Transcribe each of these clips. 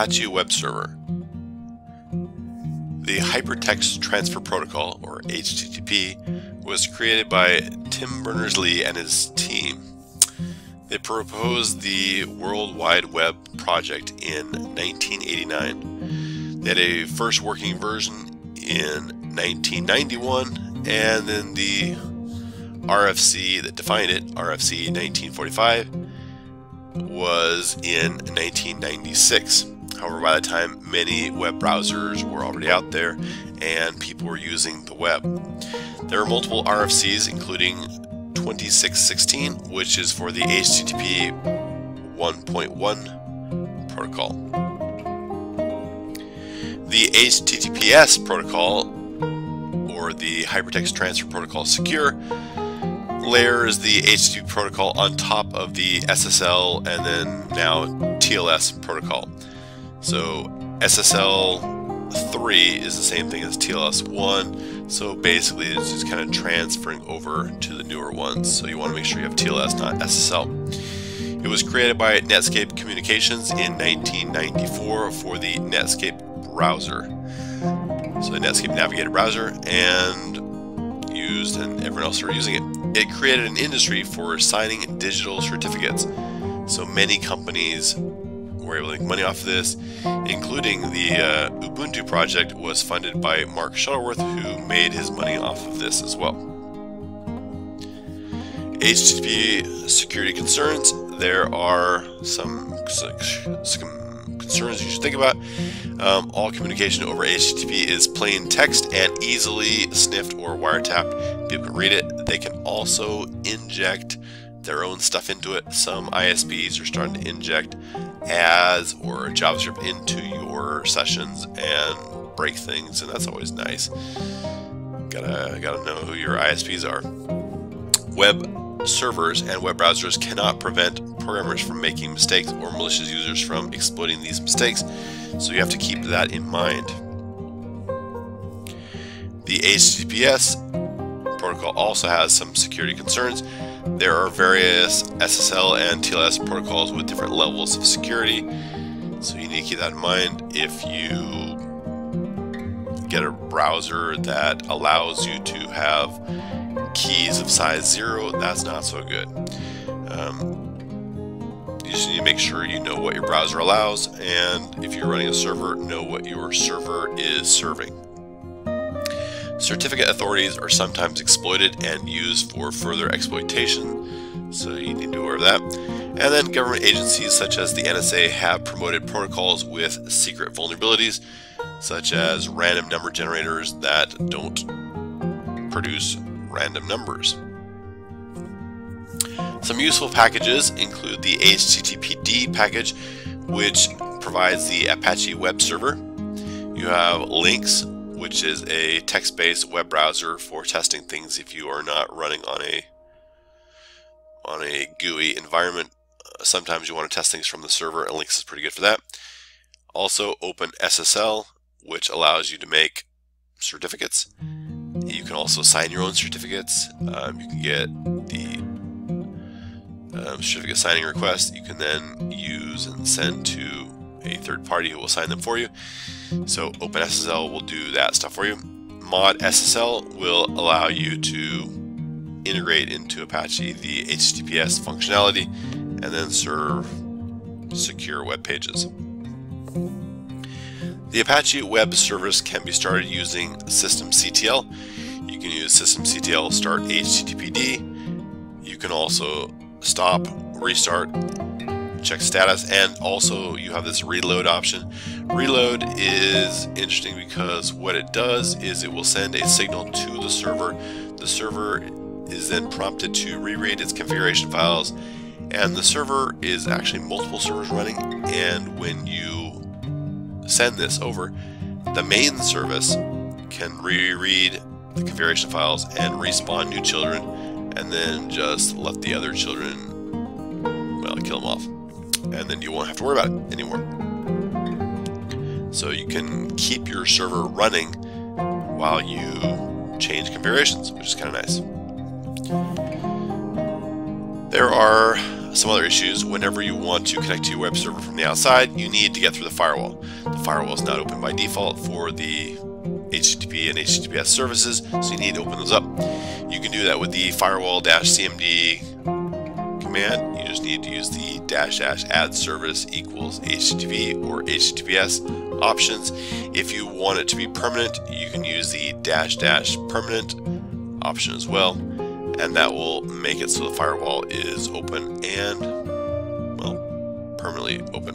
Apache Web Server. The Hypertext Transfer Protocol, or HTTP, was created by Tim Berners-Lee and his team. They proposed the World Wide Web project in 1989. They had a first working version in 1991, and then the RFC that defined it, RFC 1945, was in 1996. However, by the time many web browsers were already out there and people were using the web, there are multiple RFCs, including 2616, which is for the HTTP 1.1 protocol. The HTTPS protocol, or the Hypertext Transfer Protocol Secure, layers the HTTP protocol on top of the SSL and then now TLS protocol. So SSL 3 is the same thing as TLS 1, so basically it's just kind of transferring over to the newer ones. So you want to make sure you have TLS, not SSL. It was created by Netscape Communications in 1994 for the Netscape browser. So the Netscape Navigator browser and used and everyone else are using it. It created an industry for signing digital certificates. So many companies were able to make money off of this, including the uh, Ubuntu project was funded by Mark Shuttleworth, who made his money off of this as well. HTTP security concerns. There are some, some concerns you should think about. Um, all communication over HTTP is plain text and easily sniffed or wiretapped. People can read it. They can also inject their own stuff into it. Some ISPs are starting to inject ads or JavaScript into your sessions and break things, and that's always nice. Gotta gotta know who your ISPs are. Web servers and web browsers cannot prevent programmers from making mistakes or malicious users from exploiting these mistakes, so you have to keep that in mind. The HTTPS protocol also has some security concerns. There are various SSL and TLS protocols with different levels of security, so you need to keep that in mind. If you get a browser that allows you to have keys of size zero, that's not so good. Um, you just need to make sure you know what your browser allows, and if you're running a server, know what your server is serving. Certificate authorities are sometimes exploited and used for further exploitation, so you need to be aware of that. And then government agencies such as the NSA have promoted protocols with secret vulnerabilities, such as random number generators that don't produce random numbers. Some useful packages include the HTTPD package, which provides the Apache web server. You have Lynx, which is a text-based web browser for testing things if you are not running on a on a GUI environment. Uh, sometimes you want to test things from the server, and Lynx is pretty good for that. Also, OpenSSL, which allows you to make certificates. You can also sign your own certificates. Um, you can get the um, certificate signing request. You can then use and send to a third party who will sign them for you. So OpenSSL will do that stuff for you. Mod SSL will allow you to integrate into Apache the HTTPS functionality and then serve secure web pages. The Apache web service can be started using systemctl. You can use systemctl start HTTPD. You can also stop, restart, check status, and also you have this reload option. Reload is interesting because what it does is it will send a signal to the server. The server is then prompted to reread its configuration files, and the server is actually multiple servers running, and when you send this over, the main service can reread the configuration files and respawn new children, and then just let the other children, well, kill them off and then you won't have to worry about it anymore. So you can keep your server running while you change configurations, which is kind of nice. There are some other issues. Whenever you want to connect to your web server from the outside, you need to get through the firewall. The firewall is not open by default for the HTTP and HTTPS services, so you need to open those up. You can do that with the firewall-cmd command. You just need to use the dash dash add service equals HTTP or HTTPS options. If you want it to be permanent, you can use the dash dash permanent option as well, and that will make it so the firewall is open and, well, permanently open.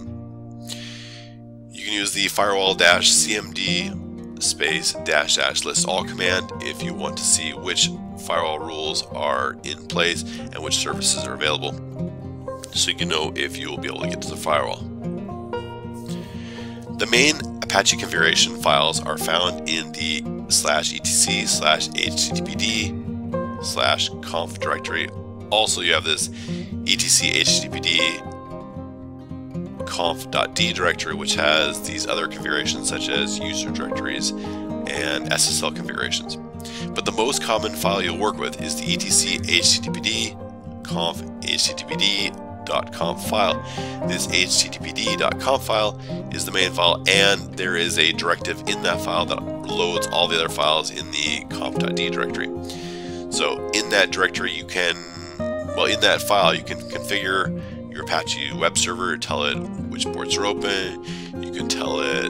You can use the firewall-cmd space dash dash list all command if you want to see which firewall rules are in place and which services are available so you can know if you will be able to get to the firewall. The main Apache configuration files are found in the slash etc slash httpd slash conf directory. Also you have this etc httpd conf.d directory, which has these other configurations such as user directories and SSL configurations. But the most common file you'll work with is the etc httpd conf httpd.conf file. This httpd.conf file is the main file and there is a directive in that file that loads all the other files in the conf.d directory. So in that directory you can, well in that file you can configure your Apache web server, tell it which ports are open. You can tell it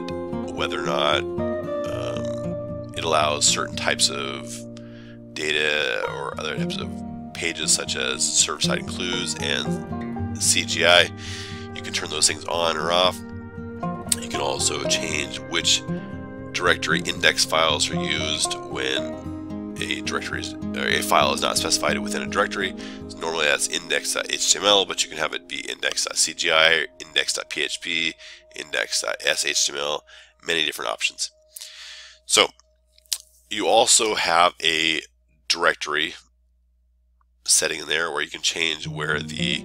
whether or not um, it allows certain types of data or other types of pages such as server-side includes and CGI. You can turn those things on or off. You can also change which directory index files are used when a directory is, a file is not specified within a directory. So normally that's index.html, but you can have it be index.cgi, index.php, index.shtml, many different options. So you also have a directory setting in there where you can change where the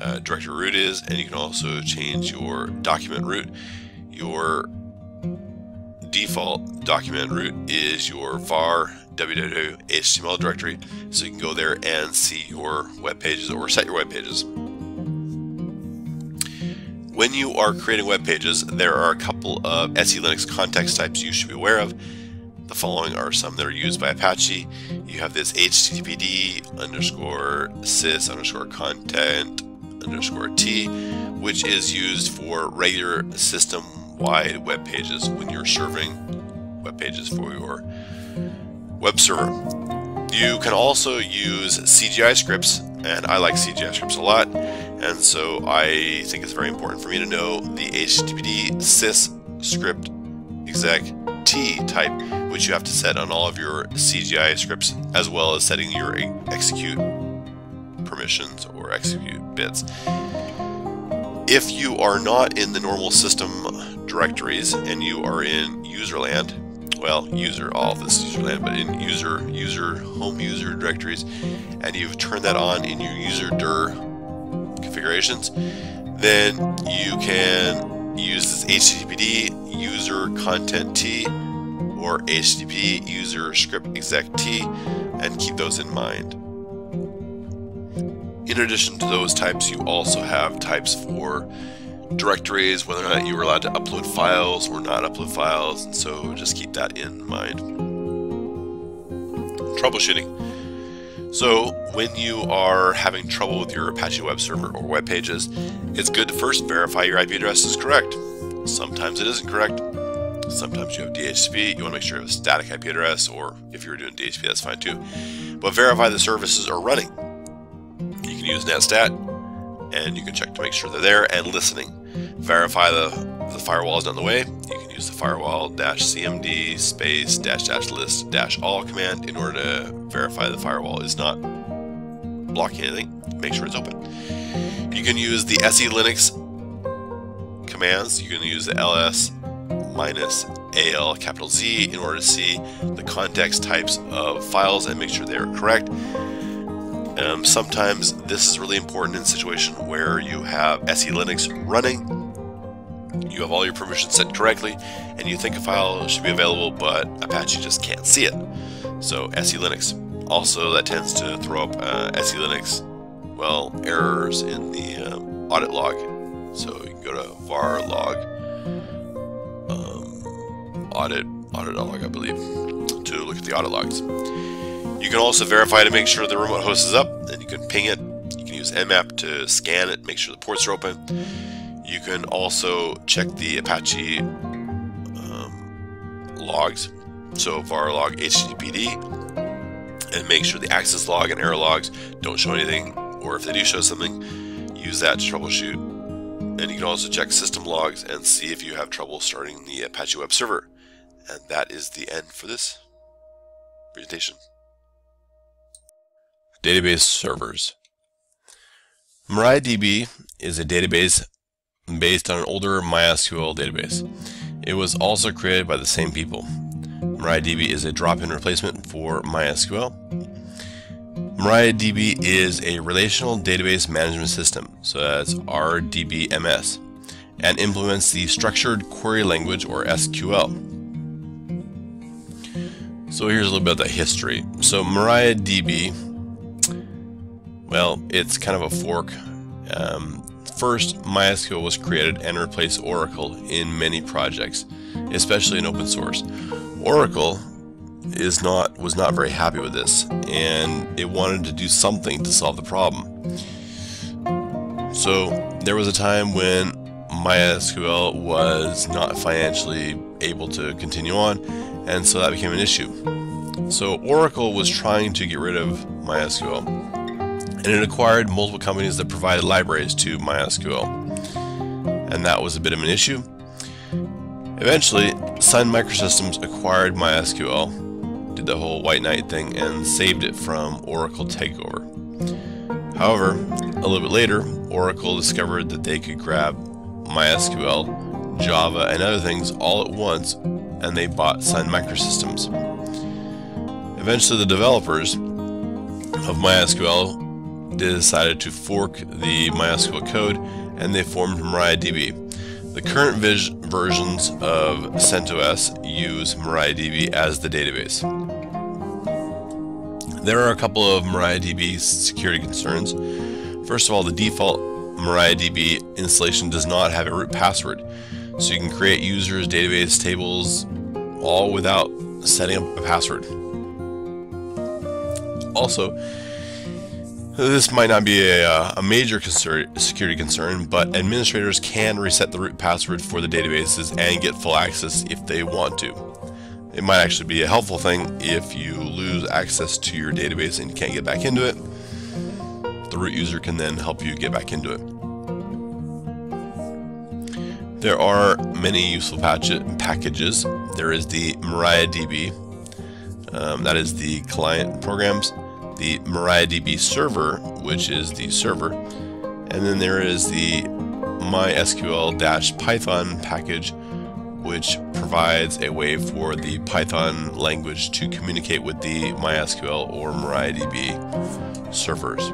uh, directory root is, and you can also change your document root. Your default document root is your var www.html directory so you can go there and see your web pages or set your web pages. When you are creating web pages, there are a couple of SE Linux context types you should be aware of. The following are some that are used by Apache. You have this HTTPD underscore sys underscore content underscore t, which is used for regular system-wide web pages when you're serving web pages for your web server. You can also use CGI scripts, and I like CGI scripts a lot, and so I think it's very important for me to know the HTTPD sys script exec t type, which you have to set on all of your CGI scripts, as well as setting your execute permissions or execute bits. If you are not in the normal system directories and you are in userland, well, user, all of this user land, but in user, user, home user directories, and you've turned that on in your user dir configurations, then you can use this HTTPD user content T or HTTP user script exec T and keep those in mind. In addition to those types, you also have types for directories, whether or not you were allowed to upload files or not upload files, and so just keep that in mind. Troubleshooting. So when you are having trouble with your Apache web server or web pages, it's good to first verify your IP address is correct. Sometimes it isn't correct. Sometimes you have DHCP, you want to make sure you have a static IP address, or if you're doing DHCP, that's fine too. But verify the services are running. You can use netstat, and you can check to make sure they're there and listening verify the, the firewall is on the way, you can use the firewall dash cmd space dash dash list dash all command in order to verify the firewall is not blocking anything. Make sure it's open. You can use the SE Linux commands. You can use the ls minus al capital Z in order to see the context types of files and make sure they are correct. Um, sometimes this is really important in a situation where you have SE Linux running you have all your permissions set correctly, and you think a file should be available, but Apache just can't see it. So SE Linux. Also, that tends to throw up uh, SE Linux well, errors in the um, audit log. So you can go to var log um, audit audit log, I believe, to look at the audit logs. You can also verify to make sure the remote host is up, and you can ping it. You can use nmap to scan it, make sure the ports are open. You can also check the Apache um, logs, so var log httpd, and make sure the access log and error logs don't show anything, or if they do show something, use that to troubleshoot. And you can also check system logs and see if you have trouble starting the Apache web server. And that is the end for this presentation. Database servers. MariaDB is a database based on an older MySQL database. It was also created by the same people. MariaDB is a drop-in replacement for MySQL. MariaDB is a relational database management system, so that's RDBMS, and implements the Structured Query Language or SQL. So here's a little bit of the history. So MariaDB well, it's kind of a fork. Um, first, MySQL was created and replaced Oracle in many projects, especially in open source. Oracle is not was not very happy with this, and it wanted to do something to solve the problem. So there was a time when MySQL was not financially able to continue on, and so that became an issue. So Oracle was trying to get rid of MySQL and it acquired multiple companies that provided libraries to MySQL. And that was a bit of an issue. Eventually, Sun Microsystems acquired MySQL, did the whole White Knight thing, and saved it from Oracle takeover. However, a little bit later, Oracle discovered that they could grab MySQL, Java, and other things all at once, and they bought Sun Microsystems. Eventually, the developers of MySQL decided to fork the MySQL code and they formed MariaDB. The current versions of CentOS use MariaDB as the database. There are a couple of MariaDB security concerns. First of all, the default MariaDB installation does not have a root password, so you can create users, database tables, all without setting up a password. Also, this might not be a, uh, a major concern, security concern, but administrators can reset the root password for the databases and get full access if they want to. It might actually be a helpful thing if you lose access to your database and you can't get back into it. The root user can then help you get back into it. There are many useful packages. There is the MariaDB, um, that is the client programs the MariaDB server, which is the server, and then there is the MySQL-Python package, which provides a way for the Python language to communicate with the MySQL or MariaDB servers.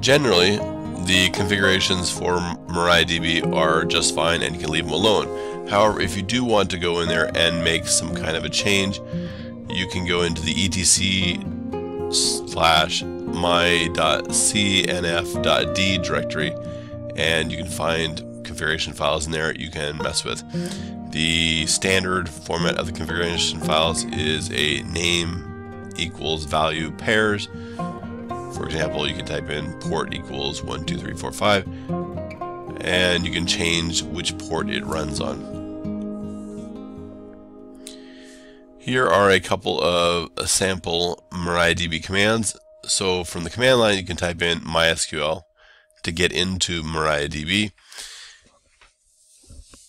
Generally, the configurations for MariaDB are just fine and you can leave them alone. However, if you do want to go in there and make some kind of a change, you can go into the etc slash my.cnf.d directory and you can find configuration files in there you can mess with. The standard format of the configuration files is a name equals value pairs. For example, you can type in port equals 12345 and you can change which port it runs on. Here are a couple of sample MariaDB commands. So from the command line, you can type in MySQL to get into MariaDB.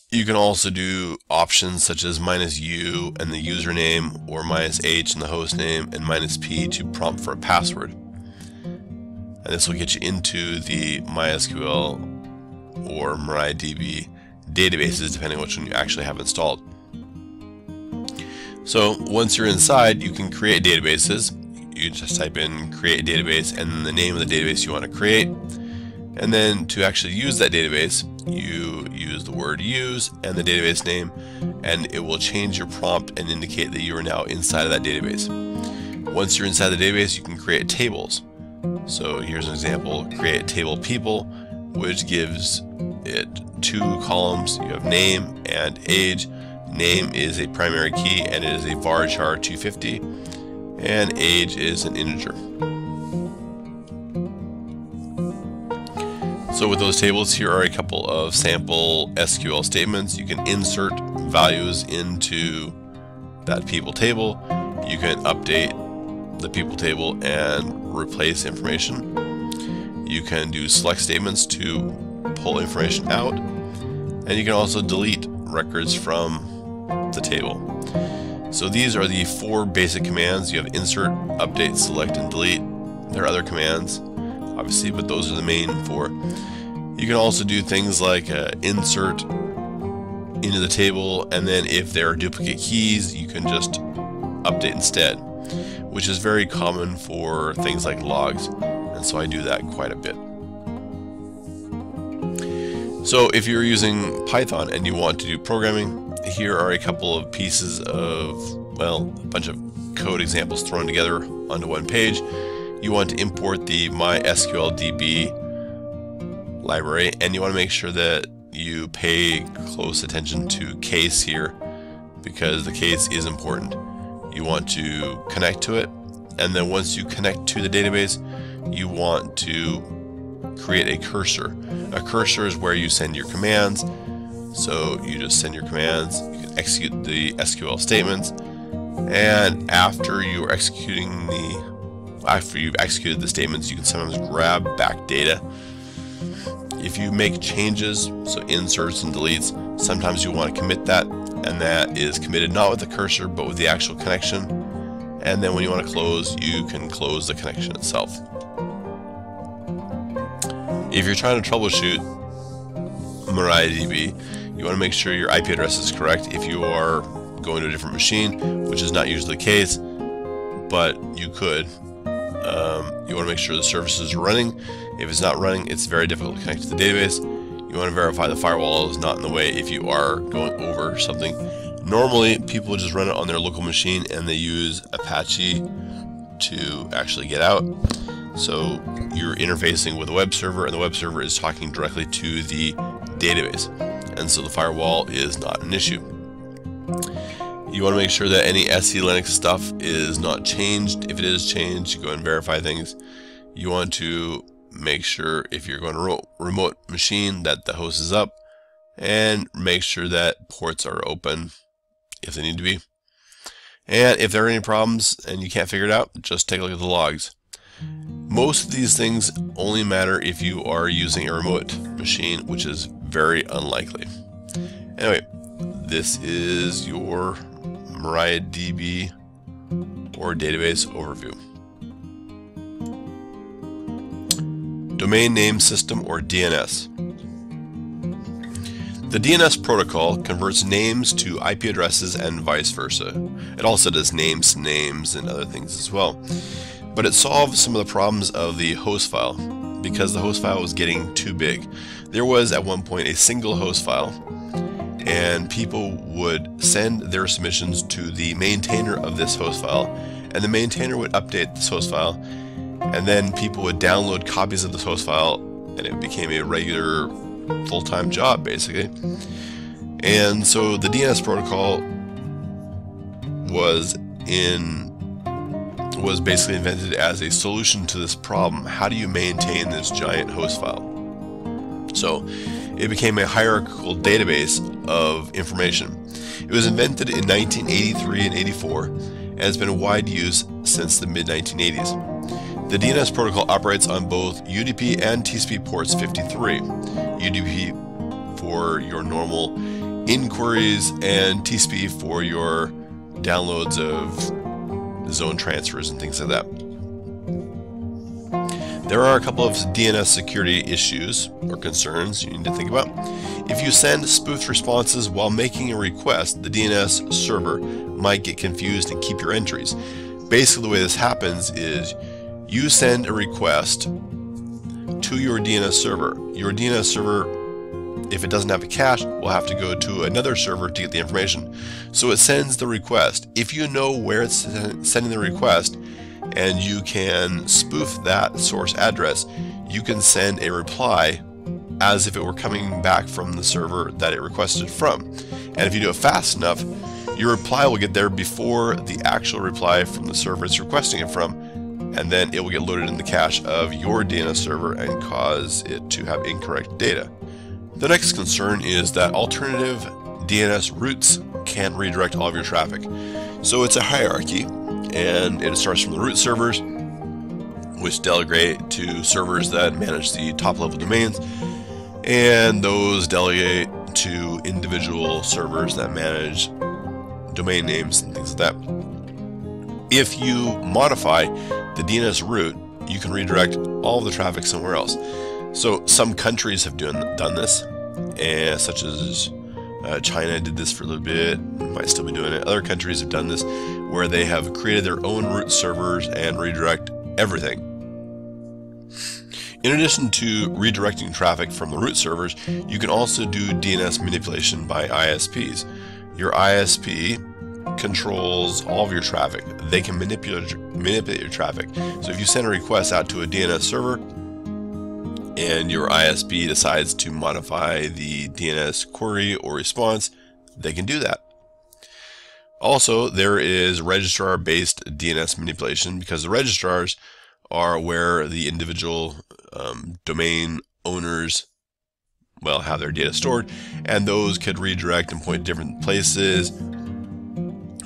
You can also do options such as minus U and the username or minus H and the host name and minus P to prompt for a password. And this will get you into the MySQL or MariaDB databases depending on which one you actually have installed. So once you're inside, you can create databases. You just type in create database and the name of the database you want to create. And then to actually use that database, you use the word use and the database name, and it will change your prompt and indicate that you are now inside of that database. Once you're inside the database, you can create tables. So here's an example, create table people, which gives it two columns. You have name and age. Name is a primary key and it is a varchar 250 and age is an integer. So with those tables, here are a couple of sample SQL statements. You can insert values into that people table. You can update the people table and replace information. You can do select statements to pull information out. And you can also delete records from the table. So these are the four basic commands. You have insert, update, select, and delete. There are other commands, obviously, but those are the main four. You can also do things like uh, insert into the table, and then if there are duplicate keys, you can just update instead, which is very common for things like logs, and so I do that quite a bit. So if you're using Python and you want to do programming, here are a couple of pieces of, well, a bunch of code examples thrown together onto one page. You want to import the MySQLDB library and you want to make sure that you pay close attention to case here because the case is important. You want to connect to it and then once you connect to the database you want to create a cursor. A cursor is where you send your commands so you just send your commands, you can execute the SQL statements and after you're executing the after you've executed the statements you can sometimes grab back data if you make changes, so inserts and deletes, sometimes you want to commit that, and that is committed not with the cursor, but with the actual connection. And then when you want to close, you can close the connection itself. If you're trying to troubleshoot MariaDB, you want to make sure your IP address is correct if you are going to a different machine, which is not usually the case, but you could. Um, you want to make sure the services are running if it's not running, it's very difficult to connect to the database. You want to verify the firewall is not in the way if you are going over something. Normally, people just run it on their local machine and they use Apache to actually get out. So you're interfacing with a web server and the web server is talking directly to the database. And so the firewall is not an issue. You want to make sure that any SE Linux stuff is not changed. If it is changed, you go and verify things. You want to make sure if you're going to remote machine that the host is up and make sure that ports are open if they need to be. And if there are any problems and you can't figure it out, just take a look at the logs. Most of these things only matter if you are using a remote machine, which is very unlikely. Anyway, this is your MariaDB or database overview. Domain Name System or DNS. The DNS protocol converts names to IP addresses and vice versa. It also does names names and other things as well. But it solves some of the problems of the host file because the host file was getting too big. There was at one point a single host file and people would send their submissions to the maintainer of this host file and the maintainer would update this host file and then people would download copies of the host file and it became a regular full-time job basically and so the DNS protocol was in was basically invented as a solution to this problem. How do you maintain this giant host file? So it became a hierarchical database of information. It was invented in 1983 and 84 and has been in wide use since the mid 1980s the DNS protocol operates on both UDP and TCP ports 53. UDP for your normal inquiries and TCP for your downloads of zone transfers and things like that. There are a couple of DNS security issues or concerns you need to think about. If you send spoofed responses while making a request, the DNS server might get confused and keep your entries. Basically, the way this happens is you send a request to your DNS server. Your DNS server, if it doesn't have a cache, we'll have to go to another server to get the information. So it sends the request. If you know where it's sending the request, and you can spoof that source address. You can send a reply as if it were coming back from the server that it requested from. And if you do it fast enough, your reply will get there before the actual reply from the server it's requesting it from, and then it will get loaded in the cache of your DNS server and cause it to have incorrect data. The next concern is that alternative DNS roots can't redirect all of your traffic. So it's a hierarchy, and it starts from the root servers, which delegate to servers that manage the top level domains, and those delegate to individual servers that manage domain names and things like that. If you modify the DNS root, you can redirect all the traffic somewhere else. So some countries have done, done this, and such as uh, China did this for a little bit, might still be doing it. Other countries have done this where they have created their own root servers and redirect everything. In addition to redirecting traffic from the root servers, you can also do DNS manipulation by ISPs. Your ISP controls all of your traffic. They can manipulate manipulate your traffic. So if you send a request out to a DNS server and your ISP decides to modify the DNS query or response, they can do that. Also, there is registrar-based DNS manipulation because the registrars are where the individual um, domain owners well have their data stored and those could redirect and point different places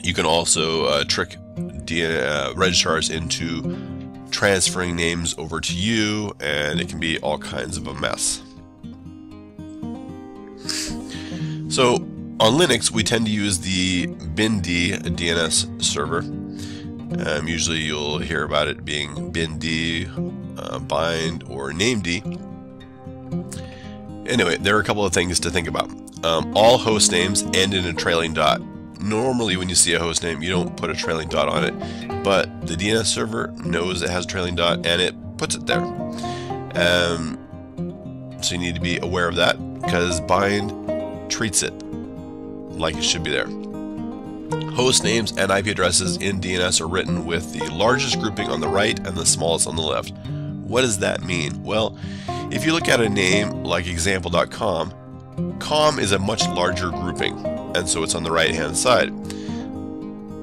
you can also uh, trick uh, registrars into transferring names over to you, and it can be all kinds of a mess. So on Linux, we tend to use the BinD DNS server. Um, usually you'll hear about it being BinD, uh, bind, or named. Anyway, there are a couple of things to think about. Um, all host names end in a trailing dot normally when you see a host name, you don't put a trailing dot on it, but the DNS server knows it has a trailing dot and it puts it there. Um, so you need to be aware of that because bind treats it like it should be there. Host names and IP addresses in DNS are written with the largest grouping on the right and the smallest on the left. What does that mean? Well, if you look at a name like example.com, com is a much larger grouping and so it's on the right hand side.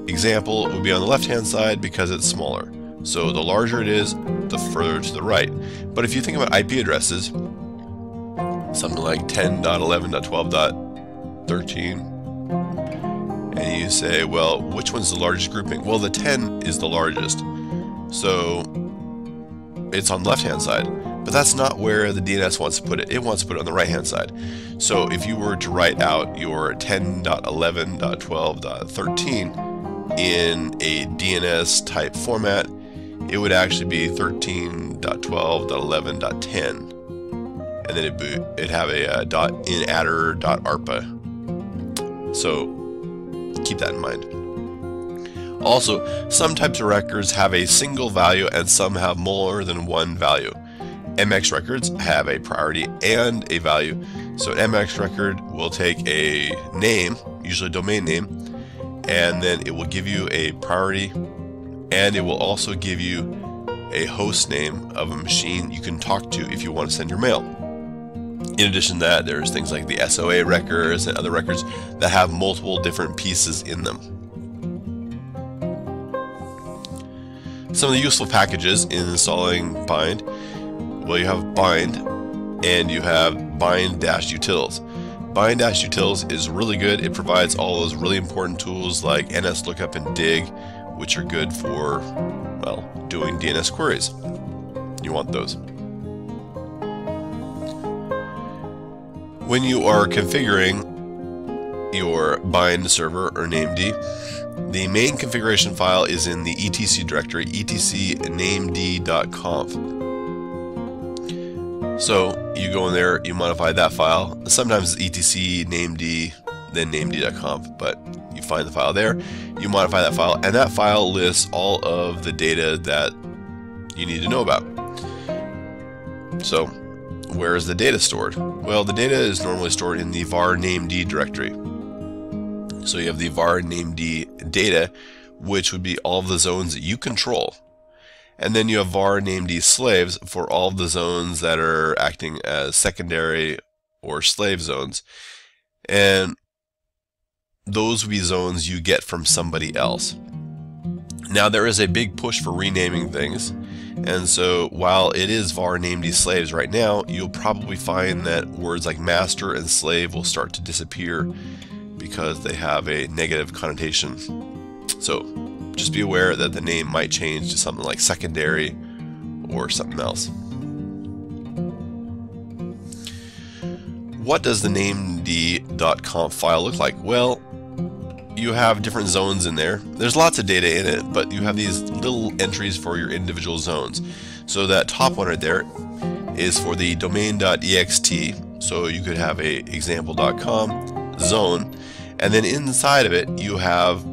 Example would be on the left hand side because it's smaller. So the larger it is, the further to the right. But if you think about IP addresses, something like 10.11.12.13, and you say, well, which one's the largest grouping? Well, the 10 is the largest. So it's on the left hand side. But that's not where the DNS wants to put it. It wants to put it on the right hand side. So if you were to write out your 10.11.12.13 in a DNS type format, it would actually be 13.12.11.10 and then it'd, it'd have a uh, dot in addr. So keep that in mind. Also, some types of records have a single value and some have more than one value. MX records have a priority and a value. So an MX record will take a name, usually a domain name, and then it will give you a priority and it will also give you a host name of a machine you can talk to if you want to send your mail. In addition to that, there's things like the SOA records and other records that have multiple different pieces in them. Some of the useful packages in installing Bind well, you have bind and you have bind dash utils. Bind dash utils is really good. It provides all those really important tools like NS lookup and dig, which are good for, well, doing DNS queries. You want those. When you are configuring your bind server or named the main configuration file is in the etc directory etcnamed.conf. So you go in there, you modify that file. Sometimes it's etc named then named.conf, but you find the file there, you modify that file, and that file lists all of the data that you need to know about. So where is the data stored? Well, the data is normally stored in the var named directory. So you have the var named d data, which would be all of the zones that you control. And then you have var named slaves for all the zones that are acting as secondary or slave zones. And those would be zones you get from somebody else. Now there is a big push for renaming things. And so while it is var named slaves right now, you'll probably find that words like master and slave will start to disappear because they have a negative connotation. So just be aware that the name might change to something like secondary or something else. What does the named.conf file look like? Well, you have different zones in there. There's lots of data in it, but you have these little entries for your individual zones. So that top one right there is for the domain.ext. So you could have a example.com zone, and then inside of it you have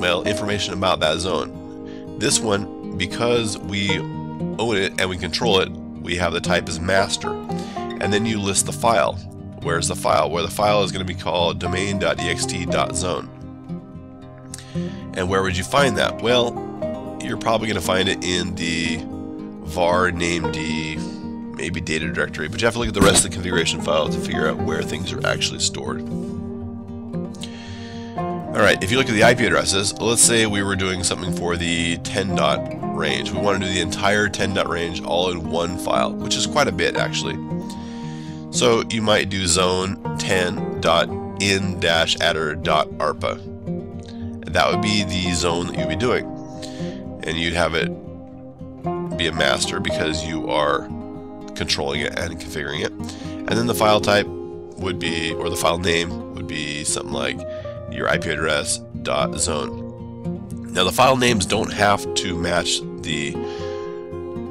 well, information about that zone. This one, because we own it and we control it, we have the type as master. And then you list the file. Where's the file? Where the file is going to be called domain.ext.zone. And where would you find that? Well, you're probably going to find it in the var named maybe data directory, but you have to look at the rest of the configuration file to figure out where things are actually stored. Alright, if you look at the IP addresses, let's say we were doing something for the 10 dot range. We want to do the entire 10 dot range all in one file, which is quite a bit actually. So you might do zone 10 dot in dash addr dot arpa. That would be the zone that you'd be doing. And you'd have it be a master because you are controlling it and configuring it. And then the file type would be, or the file name would be something like your IP address dot zone. Now the file names don't have to match the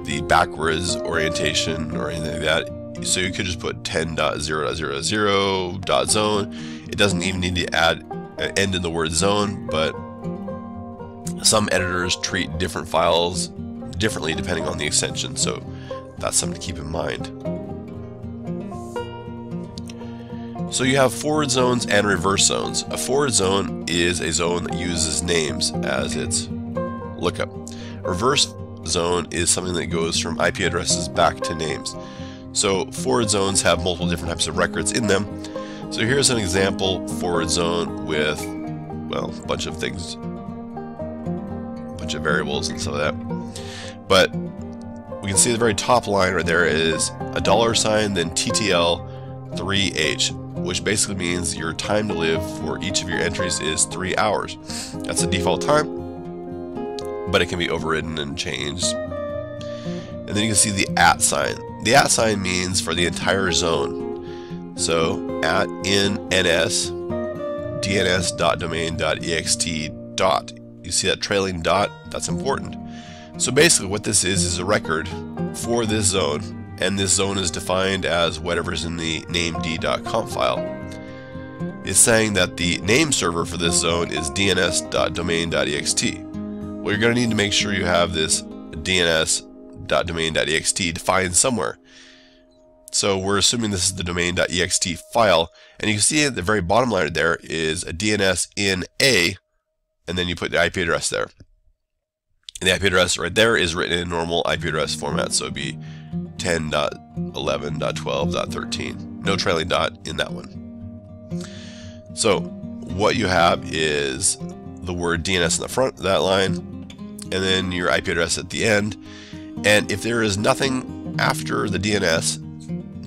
the backwards orientation or anything like that. So you could just put 10.0.0.0.zone. It doesn't even need to add an end in the word zone, but some editors treat different files differently depending on the extension. So that's something to keep in mind. So you have forward zones and reverse zones. A forward zone is a zone that uses names as its lookup. Reverse zone is something that goes from IP addresses back to names. So forward zones have multiple different types of records in them. So here's an example forward zone with, well, a bunch of things, a bunch of variables and some of that. But we can see the very top line right there is a dollar sign, then TTL 3H, which basically means your time to live for each of your entries is three hours. That's the default time, but it can be overridden and changed. And then you can see the at sign. The at sign means for the entire zone. So at in ns dns.domain.ext dot. You see that trailing dot? That's important. So basically what this is is a record for this zone and this zone is defined as whatever's in the named.conf file. It's saying that the name server for this zone is dns.domain.ext. Well, you're going to need to make sure you have this dns.domain.ext defined somewhere. So we're assuming this is the domain.ext file, and you can see at the very bottom line there is a DNS in A, and then you put the IP address there. And the IP address right there is written in normal IP address format, so it'd be 10.11.12.13. No trailing dot in that one. So what you have is the word DNS in the front of that line, and then your IP address at the end. And if there is nothing after the DNS,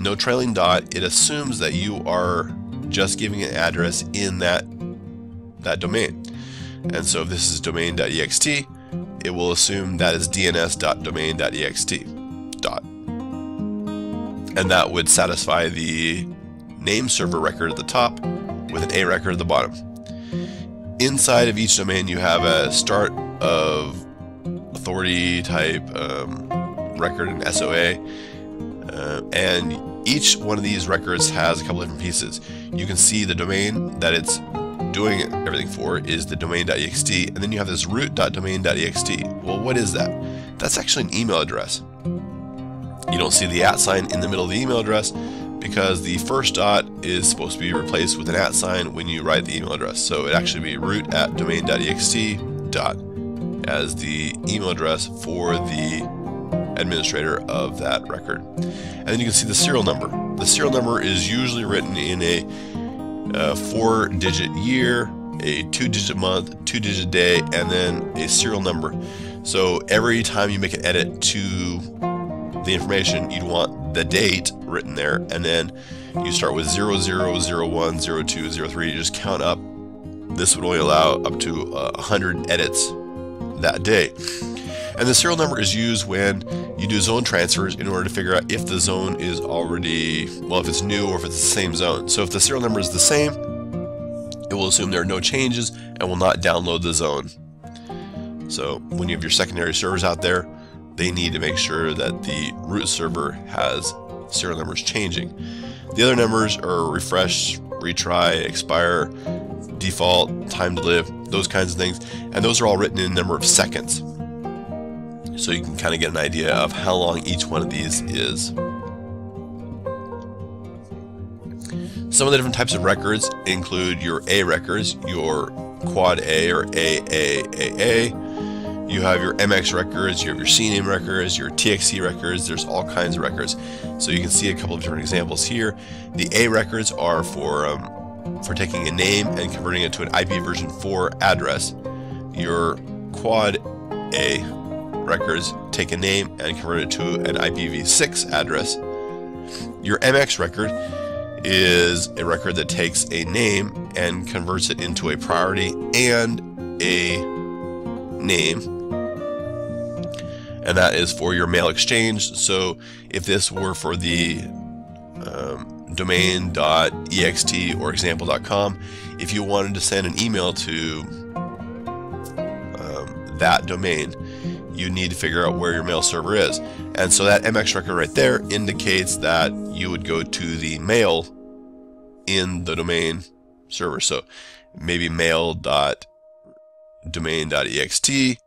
no trailing dot, it assumes that you are just giving an address in that that domain. And so if this is domain.ext, it will assume that is dns.domain.ext dot and that would satisfy the name server record at the top with an A record at the bottom. Inside of each domain, you have a start of authority type um, record and SOA, uh, and each one of these records has a couple different pieces. You can see the domain that it's doing everything for is the domain.ext, and then you have this root.domain.ext. Well, what is that? That's actually an email address. You don't see the at sign in the middle of the email address because the first dot is supposed to be replaced with an at sign when you write the email address. So it actually be root at domain.ext dot, as the email address for the administrator of that record. And then you can see the serial number. The serial number is usually written in a, uh, a four digit year, a two digit month, two digit day, and then a serial number. So every time you make an edit to the information, you'd want the date written there, and then you start with 00, 01, 02, 03. You just count up. This would only allow up to uh, 100 edits that day. And the serial number is used when you do zone transfers in order to figure out if the zone is already, well, if it's new or if it's the same zone. So if the serial number is the same, it will assume there are no changes and will not download the zone. So when you have your secondary servers out there, they need to make sure that the root server has serial numbers changing. The other numbers are refresh, retry, expire, default, time to live, those kinds of things. And those are all written in a number of seconds. So you can kind of get an idea of how long each one of these is. Some of the different types of records include your A records, your quad A or AAAA, you have your MX records, you have your CNAME records, your TXT records, there's all kinds of records. So you can see a couple of different examples here. The A records are for, um, for taking a name and converting it to an IP version 4 address. Your quad A records take a name and convert it to an IPv6 address. Your MX record is a record that takes a name and converts it into a priority and a name and that is for your mail exchange. So if this were for the um, domain.ext or example.com, if you wanted to send an email to um, that domain, you need to figure out where your mail server is. And so that MX record right there indicates that you would go to the mail in the domain server. So maybe mail.domain.ext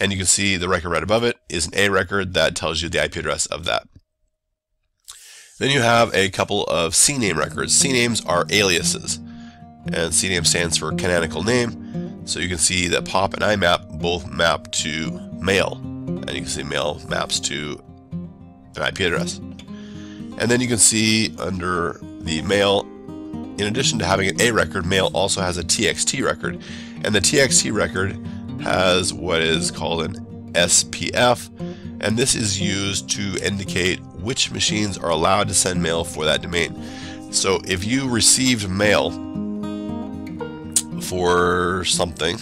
and you can see the record right above it is an A record that tells you the IP address of that. Then you have a couple of CNAME records. CNAMEs are aliases, and CNAME stands for canonical name. So you can see that POP and IMAP both map to mail, and you can see mail maps to an IP address. And then you can see under the mail, in addition to having an A record, mail also has a TXT record, and the TXT record has what is called an SPF, and this is used to indicate which machines are allowed to send mail for that domain. So if you received mail for something,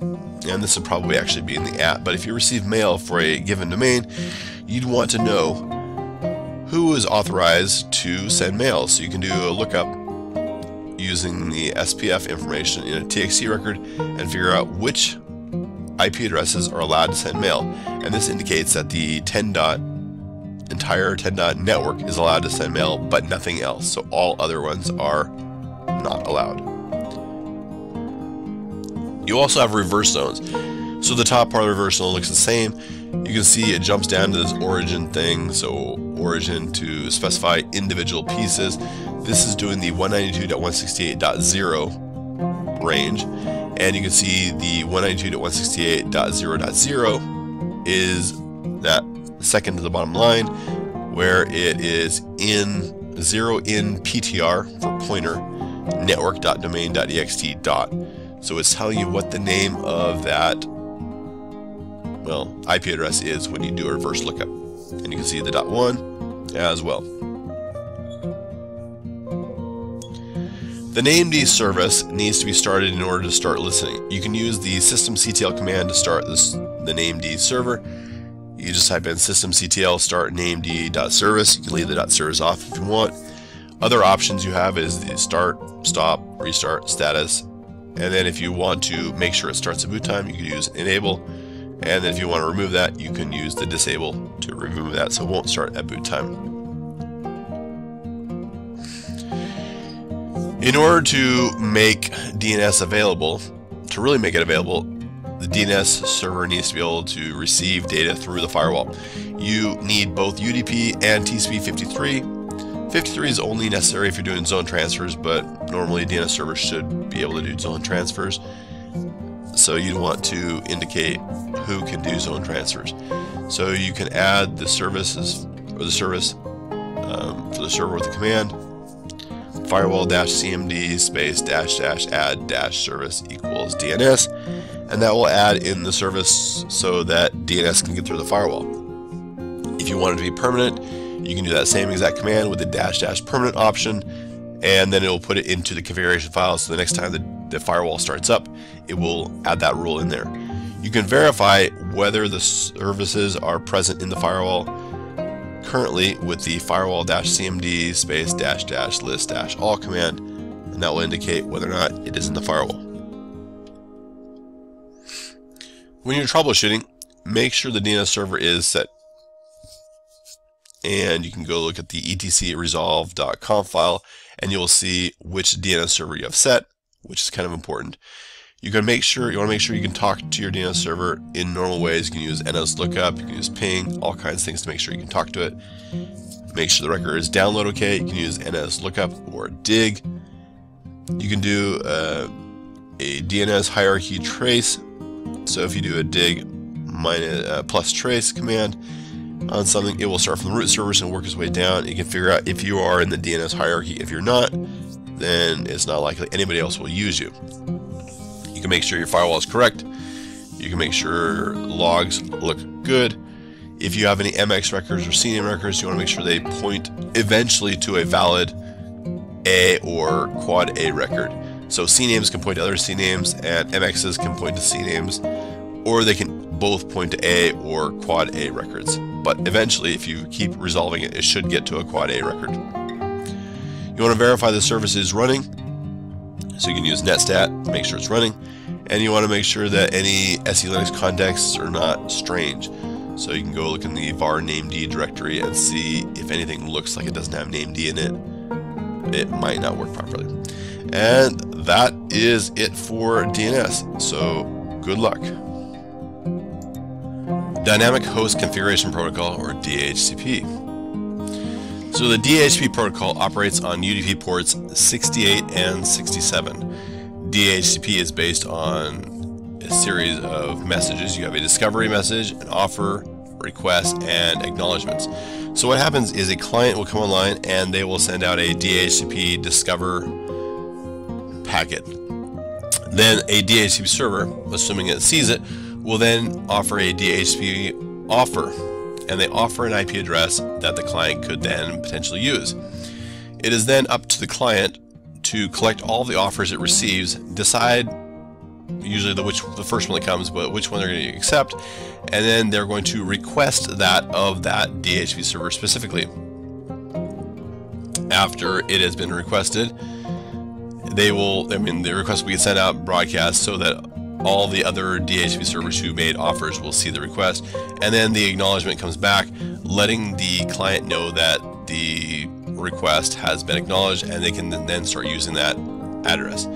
and this would probably actually be in the app, but if you receive mail for a given domain, you'd want to know who is authorized to send mail. So you can do a lookup using the SPF information in a TXT record and figure out which IP addresses are allowed to send mail, and this indicates that the 10 dot entire 10 dot network is allowed to send mail, but nothing else. So all other ones are not allowed. You also have reverse zones. So the top part of reverse zone looks the same. You can see it jumps down to this origin thing. So origin to specify individual pieces. This is doing the 192.168.0 range and you can see the 192.168.0.0 is that second to the bottom line where it is in 0 in PTR for pointer network.domain.ext dot. So it's telling you what the name of that well IP address is when you do a reverse lookup. And you can see the dot one as well. The named service needs to be started in order to start listening. You can use the systemctl command to start this, the named server. You just type in systemctl start named.service. You can leave the .service off if you want. Other options you have is the start, stop, restart, status. And then if you want to make sure it starts at boot time, you can use enable. And then if you want to remove that, you can use the disable to remove that so it won't start at boot time. In order to make DNS available, to really make it available, the DNS server needs to be able to receive data through the firewall. You need both UDP and TCP 53. 53 is only necessary if you're doing zone transfers, but normally DNS servers should be able to do zone transfers. so you want to indicate who can do zone transfers. So you can add the services or the service um, for the server with the command firewall cmd space dash dash add dash service equals DNS and that will add in the service so that DNS can get through the firewall. If you want it to be permanent, you can do that same exact command with the dash dash permanent option and then it will put it into the configuration file so the next time the, the firewall starts up it will add that rule in there. You can verify whether the services are present in the firewall currently with the firewall-cmd space dash dash list dash all command and that will indicate whether or not it is in the firewall. When you're troubleshooting, make sure the DNS server is set. And you can go look at the etcresolve.conf file and you'll see which DNS server you have set, which is kind of important. You can make sure you want to make sure you can talk to your DNS server in normal ways. You can use NS lookup, you can use ping, all kinds of things to make sure you can talk to it. Make sure the record is download okay. You can use NS lookup or dig. You can do uh, a DNS hierarchy trace. So if you do a dig minus uh, plus trace command on something, it will start from the root servers and work its way down. You can figure out if you are in the DNS hierarchy. If you're not, then it's not likely anybody else will use you can make sure your firewall is correct. You can make sure logs look good. If you have any MX records or CNAME records, you want to make sure they point eventually to a valid A or quad A record. So CNAMEs can point to other CNAMEs and MXs can point to CNAMEs, or they can both point to A or quad A records. But eventually, if you keep resolving it, it should get to a quad A record. You want to verify the service is running, so you can use netstat, to make sure it's running and you want to make sure that any SE Linux contexts are not strange. So you can go look in the var named directory and see if anything looks like it doesn't have named in it. It might not work properly. And that is it for DNS. So good luck. Dynamic Host Configuration Protocol, or DHCP. So the DHCP protocol operates on UDP ports 68 and 67. DHCP is based on a series of messages. You have a discovery message, an offer, request, and acknowledgments. So what happens is a client will come online and they will send out a DHCP discover packet. Then a DHCP server, assuming it sees it, will then offer a DHCP offer and they offer an IP address that the client could then potentially use. It is then up to the client to collect all the offers it receives, decide usually the which the first one that comes, but which one they're going to accept, and then they're going to request that of that DHCP server specifically. After it has been requested, they will, I mean, the request will be sent out broadcast so that all the other DHCP servers who made offers will see the request, and then the acknowledgement comes back, letting the client know that the request has been acknowledged and they can then start using that address.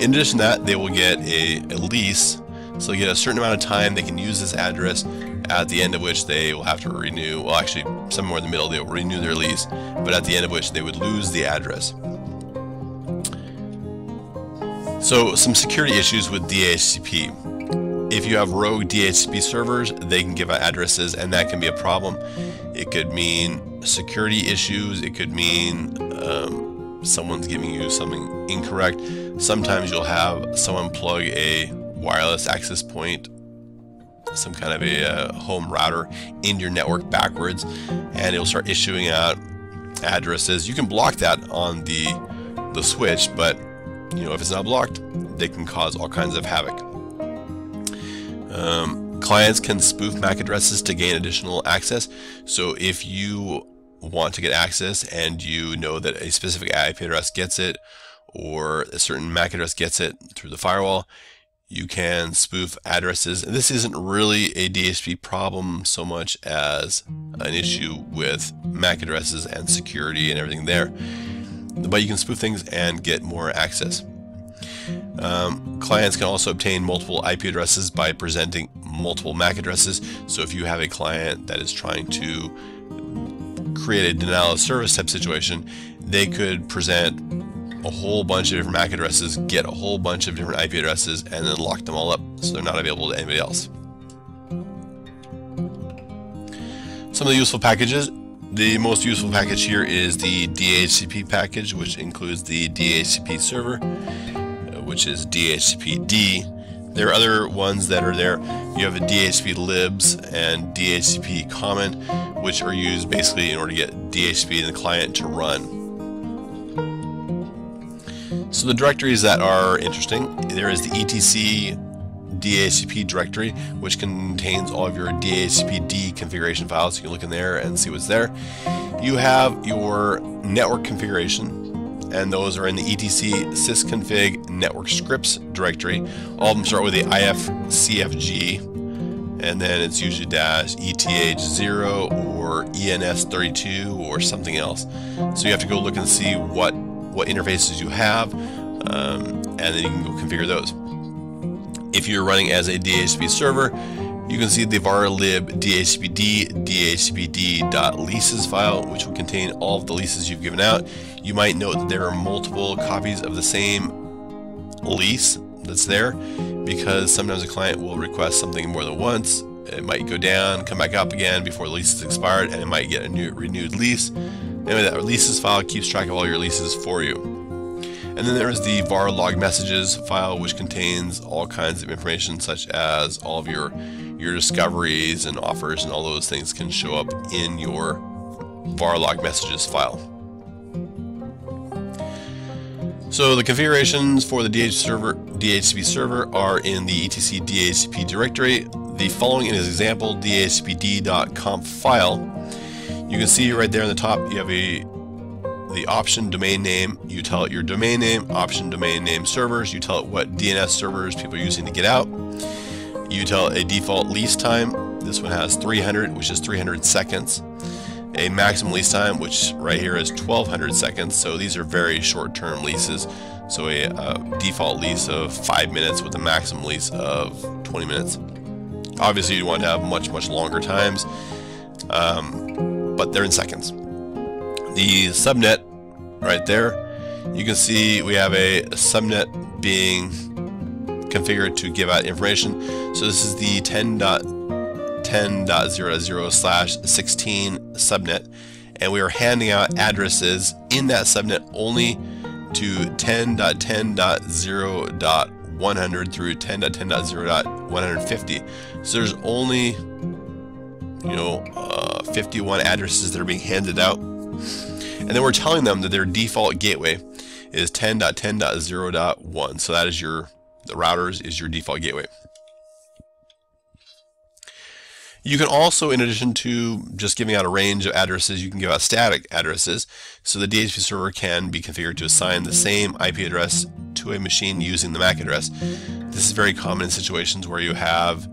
In addition to that, they will get a, a lease, so they get a certain amount of time they can use this address, at the end of which they will have to renew, well actually somewhere in the middle they will renew their lease, but at the end of which they would lose the address. So some security issues with DHCP. If you have rogue DHCP servers, they can give out addresses and that can be a problem. It could mean security issues. It could mean um, someone's giving you something incorrect. Sometimes you'll have someone plug a wireless access point, some kind of a uh, home router, in your network backwards, and it'll start issuing out addresses. You can block that on the the switch, but you know if it's not blocked, they can cause all kinds of havoc. Um, Clients can spoof MAC addresses to gain additional access. So if you want to get access and you know that a specific IP address gets it or a certain MAC address gets it through the firewall, you can spoof addresses. And this isn't really a DHCP problem so much as an issue with MAC addresses and security and everything there. But you can spoof things and get more access. Um, clients can also obtain multiple IP addresses by presenting multiple MAC addresses. So if you have a client that is trying to create a denial of service type situation, they could present a whole bunch of different MAC addresses, get a whole bunch of different IP addresses, and then lock them all up so they're not available to anybody else. Some of the useful packages. The most useful package here is the DHCP package, which includes the DHCP server, uh, which is DHCPD. There are other ones that are there. You have a DHCP libs and DHCP common, which are used basically in order to get DHCP in the client to run. So the directories that are interesting, there is the etc DHCP directory, which contains all of your DHCPD configuration files. You can look in there and see what's there. You have your network configuration, and those are in the etc sysconfig network scripts directory. All of them start with the ifcfg, and then it's usually dash eth0 or ens32 or something else. So you have to go look and see what what interfaces you have, um, and then you can go configure those. If you're running as a DHCP server, you can see the varlib dhcpd dhcpd.leases file, which will contain all of the leases you've given out. You might note that there are multiple copies of the same lease that's there because sometimes a client will request something more than once. It might go down, come back up again before the lease is expired, and it might get a new renewed lease. Anyway, that leases file keeps track of all your leases for you. And then there is the var log messages file, which contains all kinds of information, such as all of your your discoveries and offers, and all those things can show up in your var log messages file. So the configurations for the DH server, DHCP server are in the etc DHCP directory. The following is example dhcpd.conf file. You can see right there in the top you have a the option domain name, you tell it your domain name, option domain name servers, you tell it what DNS servers people are using to get out. You tell a default lease time. This one has 300, which is 300 seconds. A maximum lease time, which right here is 1200 seconds. So these are very short-term leases. So a, a default lease of 5 minutes with a maximum lease of 20 minutes. Obviously you want to have much, much longer times, um, but they're in seconds the subnet right there, you can see we have a subnet being configured to give out information. So this is the 10.10.00 slash 16 subnet, and we are handing out addresses in that subnet only to 10.10.0.100 through 10.10.0.150. So there's only, you know, uh, 51 addresses that are being handed out and then we're telling them that their default gateway is 10.10.0.1. So that is your, the routers is your default gateway. You can also, in addition to just giving out a range of addresses, you can give out static addresses. So the DHCP server can be configured to assign the same IP address to a machine using the MAC address. This is very common in situations where you have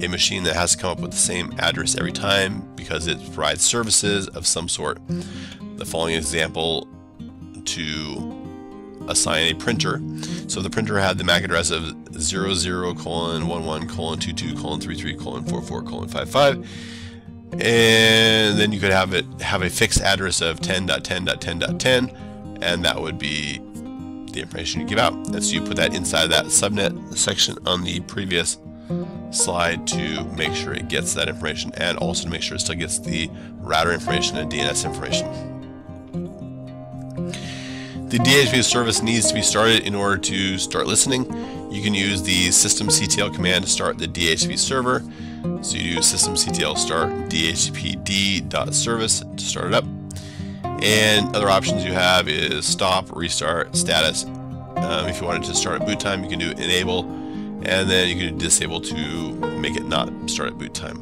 a machine that has to come up with the same address every time because it provides services of some sort. The following example to assign a printer. So the printer had the MAC address of 00 colon 11 colon 22 colon 33 colon 44 colon 55 and then you could have it have a fixed address of 10.10.10.10 and that would be the information you give out. And so you put that inside that subnet section on the previous slide to make sure it gets that information and also to make sure it still gets the router information and DNS information. The DHCP service needs to be started in order to start listening. You can use the systemctl command to start the DHCP server. So you do systemctl start dhcpd.service to start it up. And other options you have is stop, restart, status. Um, if you wanted to start at boot time, you can do enable and then you can disable to make it not start at boot time.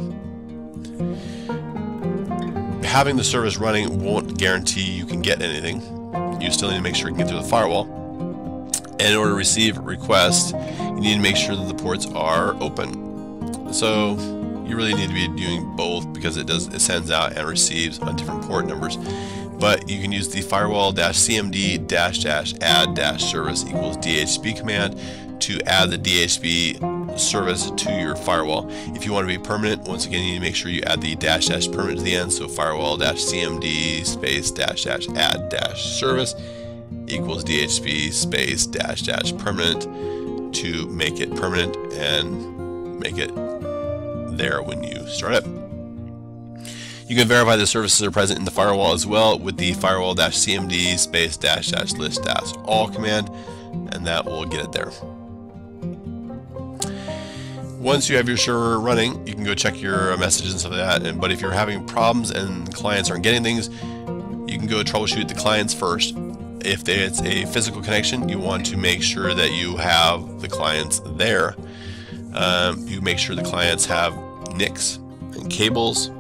Having the service running won't guarantee you can get anything. You still need to make sure you can get through the firewall. And in order to receive requests, you need to make sure that the ports are open. So you really need to be doing both because it does it sends out and receives on different port numbers. But you can use the firewall dash cmd dash dash add dash service equals DHCP command to add the DHCP service to your firewall. If you want to be permanent, once again, you need to make sure you add the dash dash permanent to the end. So firewall dash cmd space dash dash add dash service. equals DHCP space dash dash permanent to make it permanent and make it there when you start it. You can verify the services are present in the firewall as well with the firewall-cmd space dash dash list dash all command, and that will get it there. Once you have your server running, you can go check your messages and stuff like that. And, but if you're having problems and clients aren't getting things, you can go troubleshoot the clients first. If it's a physical connection, you want to make sure that you have the clients there. Um, you make sure the clients have NICs and cables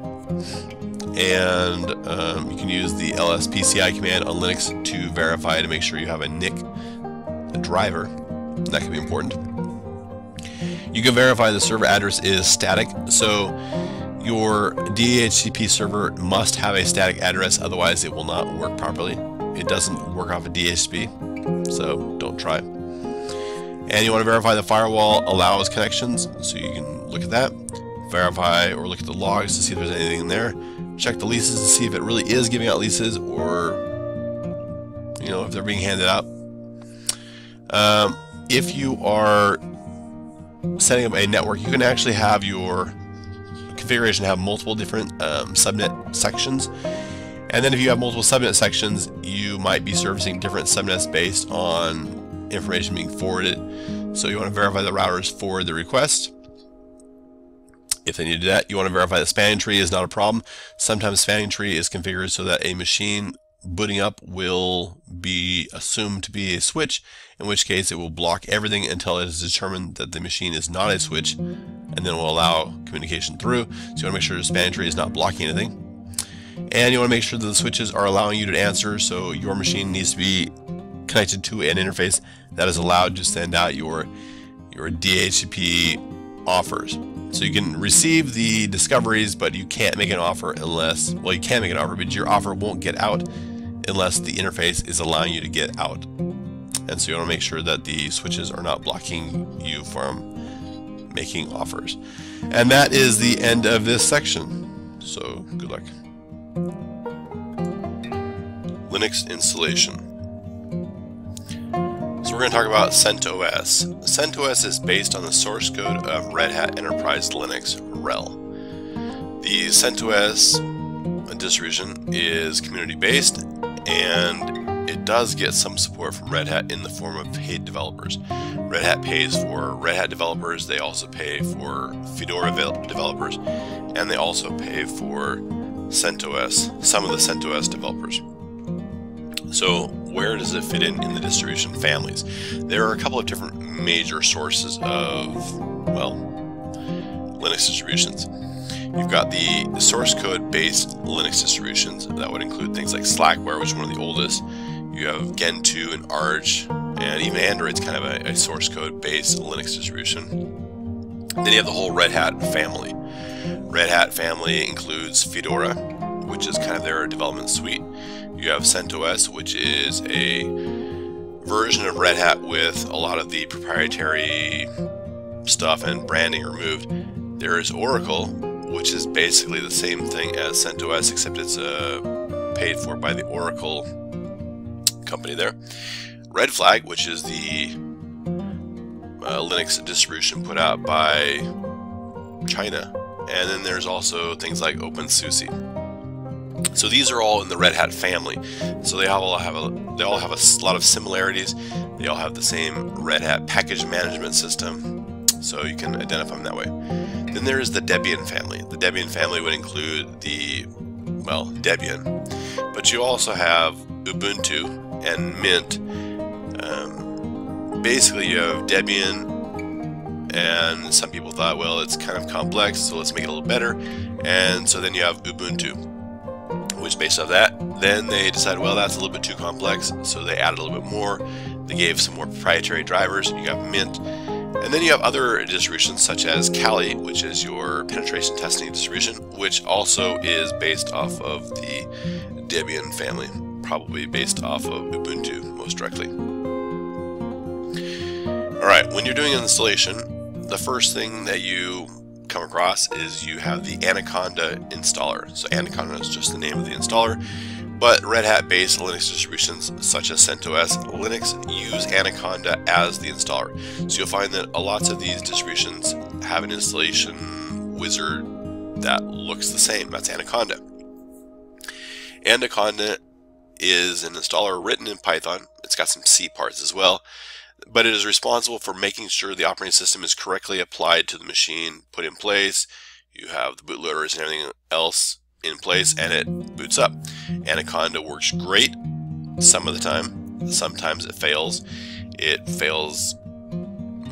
and um, you can use the lspci command on Linux to verify to make sure you have a NIC a driver. That can be important. You can verify the server address is static, so your DHCP server must have a static address, otherwise it will not work properly. It doesn't work off a DHCP, so don't try. it. And you want to verify the firewall allows connections, so you can look at that, verify or look at the logs to see if there's anything in there check the leases to see if it really is giving out leases or you know if they're being handed out um, if you are setting up a network you can actually have your configuration have multiple different um, subnet sections. And then if you have multiple subnet sections you might be servicing different subnets based on information being forwarded. So you want to verify the routers forward the request. If they need to do that, you want to verify the spanning tree is not a problem. Sometimes spanning tree is configured so that a machine booting up will be assumed to be a switch, in which case it will block everything until it is determined that the machine is not a switch, and then will allow communication through. So you want to make sure the spanning tree is not blocking anything. And you want to make sure that the switches are allowing you to answer, so your machine needs to be connected to an interface that is allowed to send out your, your DHCP offers. So you can receive the discoveries, but you can't make an offer unless, well, you can make an offer, but your offer won't get out unless the interface is allowing you to get out. And so you want to make sure that the switches are not blocking you from making offers. And that is the end of this section. So good luck. Linux installation. So we're going to talk about CentOS. CentOS is based on the source code of Red Hat Enterprise Linux, RHEL. The CentOS distribution is community-based, and it does get some support from Red Hat in the form of paid developers. Red Hat pays for Red Hat developers, they also pay for Fedora developers, and they also pay for CentOS, some of the CentOS developers. So where does it fit in in the distribution families? There are a couple of different major sources of, well, Linux distributions. You've got the source code based Linux distributions. That would include things like Slackware, which is one of the oldest. You have Gentoo and Arch, and even Android's kind of a, a source code based Linux distribution. Then you have the whole Red Hat family. Red Hat family includes Fedora, which is kind of their development suite. You have CentOS, which is a version of Red Hat with a lot of the proprietary stuff and branding removed. There is Oracle, which is basically the same thing as CentOS, except it's uh, paid for by the Oracle company there. Red Flag, which is the uh, Linux distribution put out by China. And then there's also things like OpenSUSE. So these are all in the Red Hat family. So they all have a they all have a lot of similarities. They all have the same Red Hat package management system. So you can identify them that way. Then there is the Debian family. The Debian family would include the well Debian, but you also have Ubuntu and Mint. Um, basically, you have Debian, and some people thought, well, it's kind of complex, so let's make it a little better. And so then you have Ubuntu which based off that, then they decided, well, that's a little bit too complex, so they added a little bit more. They gave some more proprietary drivers. You got Mint, and then you have other distributions such as Kali, which is your penetration testing distribution, which also is based off of the Debian family, probably based off of Ubuntu most directly. All right, when you're doing an installation, the first thing that you come across is you have the Anaconda installer. So Anaconda is just the name of the installer. But Red Hat based Linux distributions such as CentOS Linux use Anaconda as the installer. So you'll find that a lots of these distributions have an installation wizard that looks the same. That's Anaconda. Anaconda is an installer written in Python. It's got some C parts as well, but it is responsible for making sure the operating system is correctly applied to the machine, put in place. You have the bootloaders and everything else in place, and it boots up. Anaconda works great some of the time. Sometimes it fails. It fails,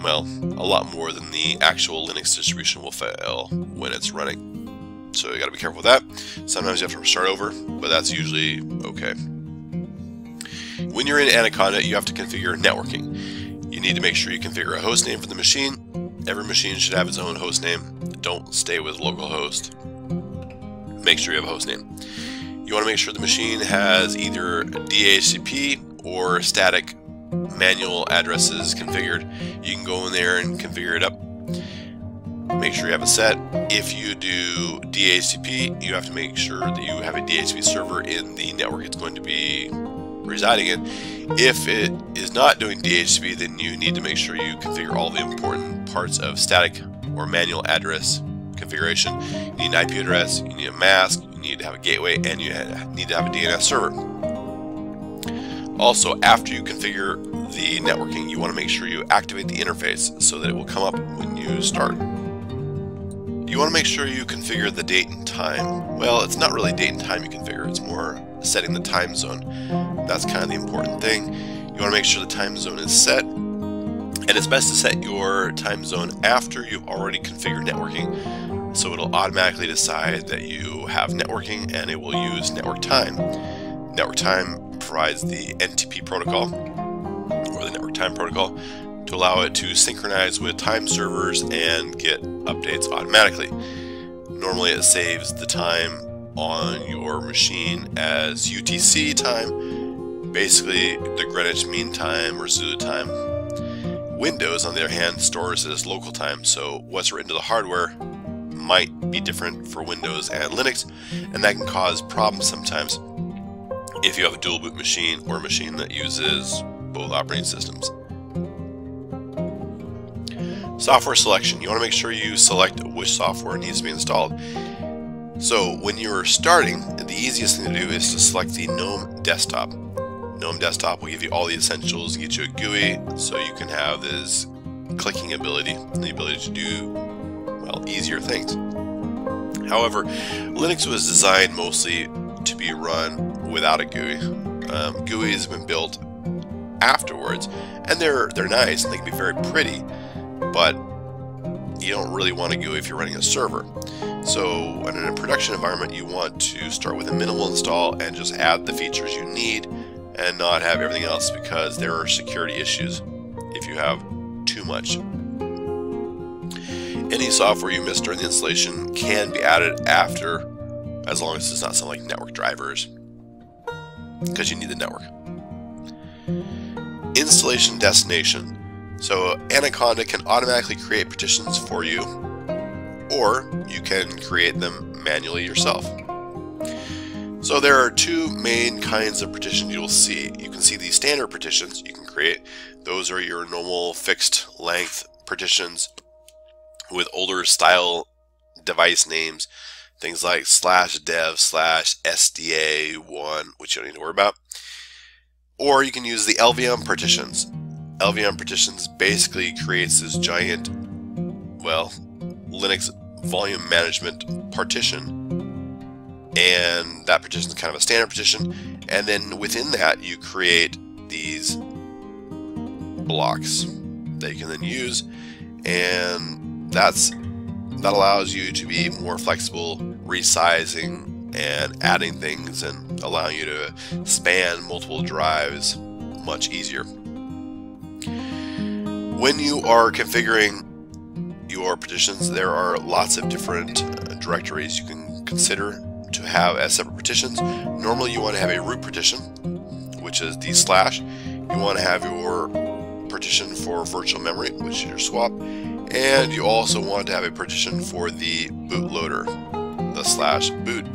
well, a lot more than the actual Linux distribution will fail when it's running. So you got to be careful with that. Sometimes you have to start over, but that's usually okay. When you're in Anaconda, you have to configure networking. You need to make sure you configure a host name for the machine. Every machine should have its own host name. Don't stay with localhost. Make sure you have a host name. You want to make sure the machine has either DHCP or static manual addresses configured. You can go in there and configure it up make sure you have it set. If you do DHCP, you have to make sure that you have a DHCP server in the network it's going to be residing in. If it is not doing DHCP, then you need to make sure you configure all the important parts of static or manual address configuration. You need an IP address, you need a mask, you need to have a gateway, and you need to have a DNS server. Also, after you configure the networking, you want to make sure you activate the interface so that it will come up when you start. You want to make sure you configure the date and time. Well, it's not really date and time you configure, it's more setting the time zone. That's kind of the important thing. You want to make sure the time zone is set, and it's best to set your time zone after you've already configured networking. So it'll automatically decide that you have networking and it will use network time. Network time provides the NTP protocol, or the network time protocol, to allow it to synchronize with time servers and get updates automatically. Normally it saves the time on your machine as UTC time, basically the Greenwich Mean Time or Zulu time. Windows, on the other hand, stores it as local time, so what's written to the hardware might be different for Windows and Linux, and that can cause problems sometimes if you have a dual boot machine or a machine that uses both operating systems. Software selection. You want to make sure you select which software needs to be installed. So when you're starting, the easiest thing to do is to select the GNOME desktop. GNOME desktop will give you all the essentials, and get you a GUI, so you can have this clicking ability the ability to do, well, easier things. However, Linux was designed mostly to be run without a GUI. Um, GUIs have been built afterwards, and they're they're nice and they can be very pretty but you don't really want to go if you're running a server. So in a production environment, you want to start with a minimal install and just add the features you need and not have everything else because there are security issues if you have too much. Any software you missed during the installation can be added after as long as it's not something like network drivers because you need the network. Installation destination. So Anaconda can automatically create partitions for you, or you can create them manually yourself. So there are two main kinds of partitions you'll see. You can see the standard partitions you can create. Those are your normal fixed length partitions with older style device names, things like slash dev slash SDA1, which you don't need to worry about. Or you can use the LVM partitions. LVM partitions basically creates this giant, well, Linux volume management partition. And that partition is kind of a standard partition. And then within that, you create these blocks that you can then use. And that's that allows you to be more flexible, resizing and adding things and allowing you to span multiple drives much easier. When you are configuring your partitions, there are lots of different uh, directories you can consider to have as separate partitions. Normally you want to have a root partition, which is the slash. You want to have your partition for virtual memory, which is your swap. And you also want to have a partition for the bootloader, the slash boot.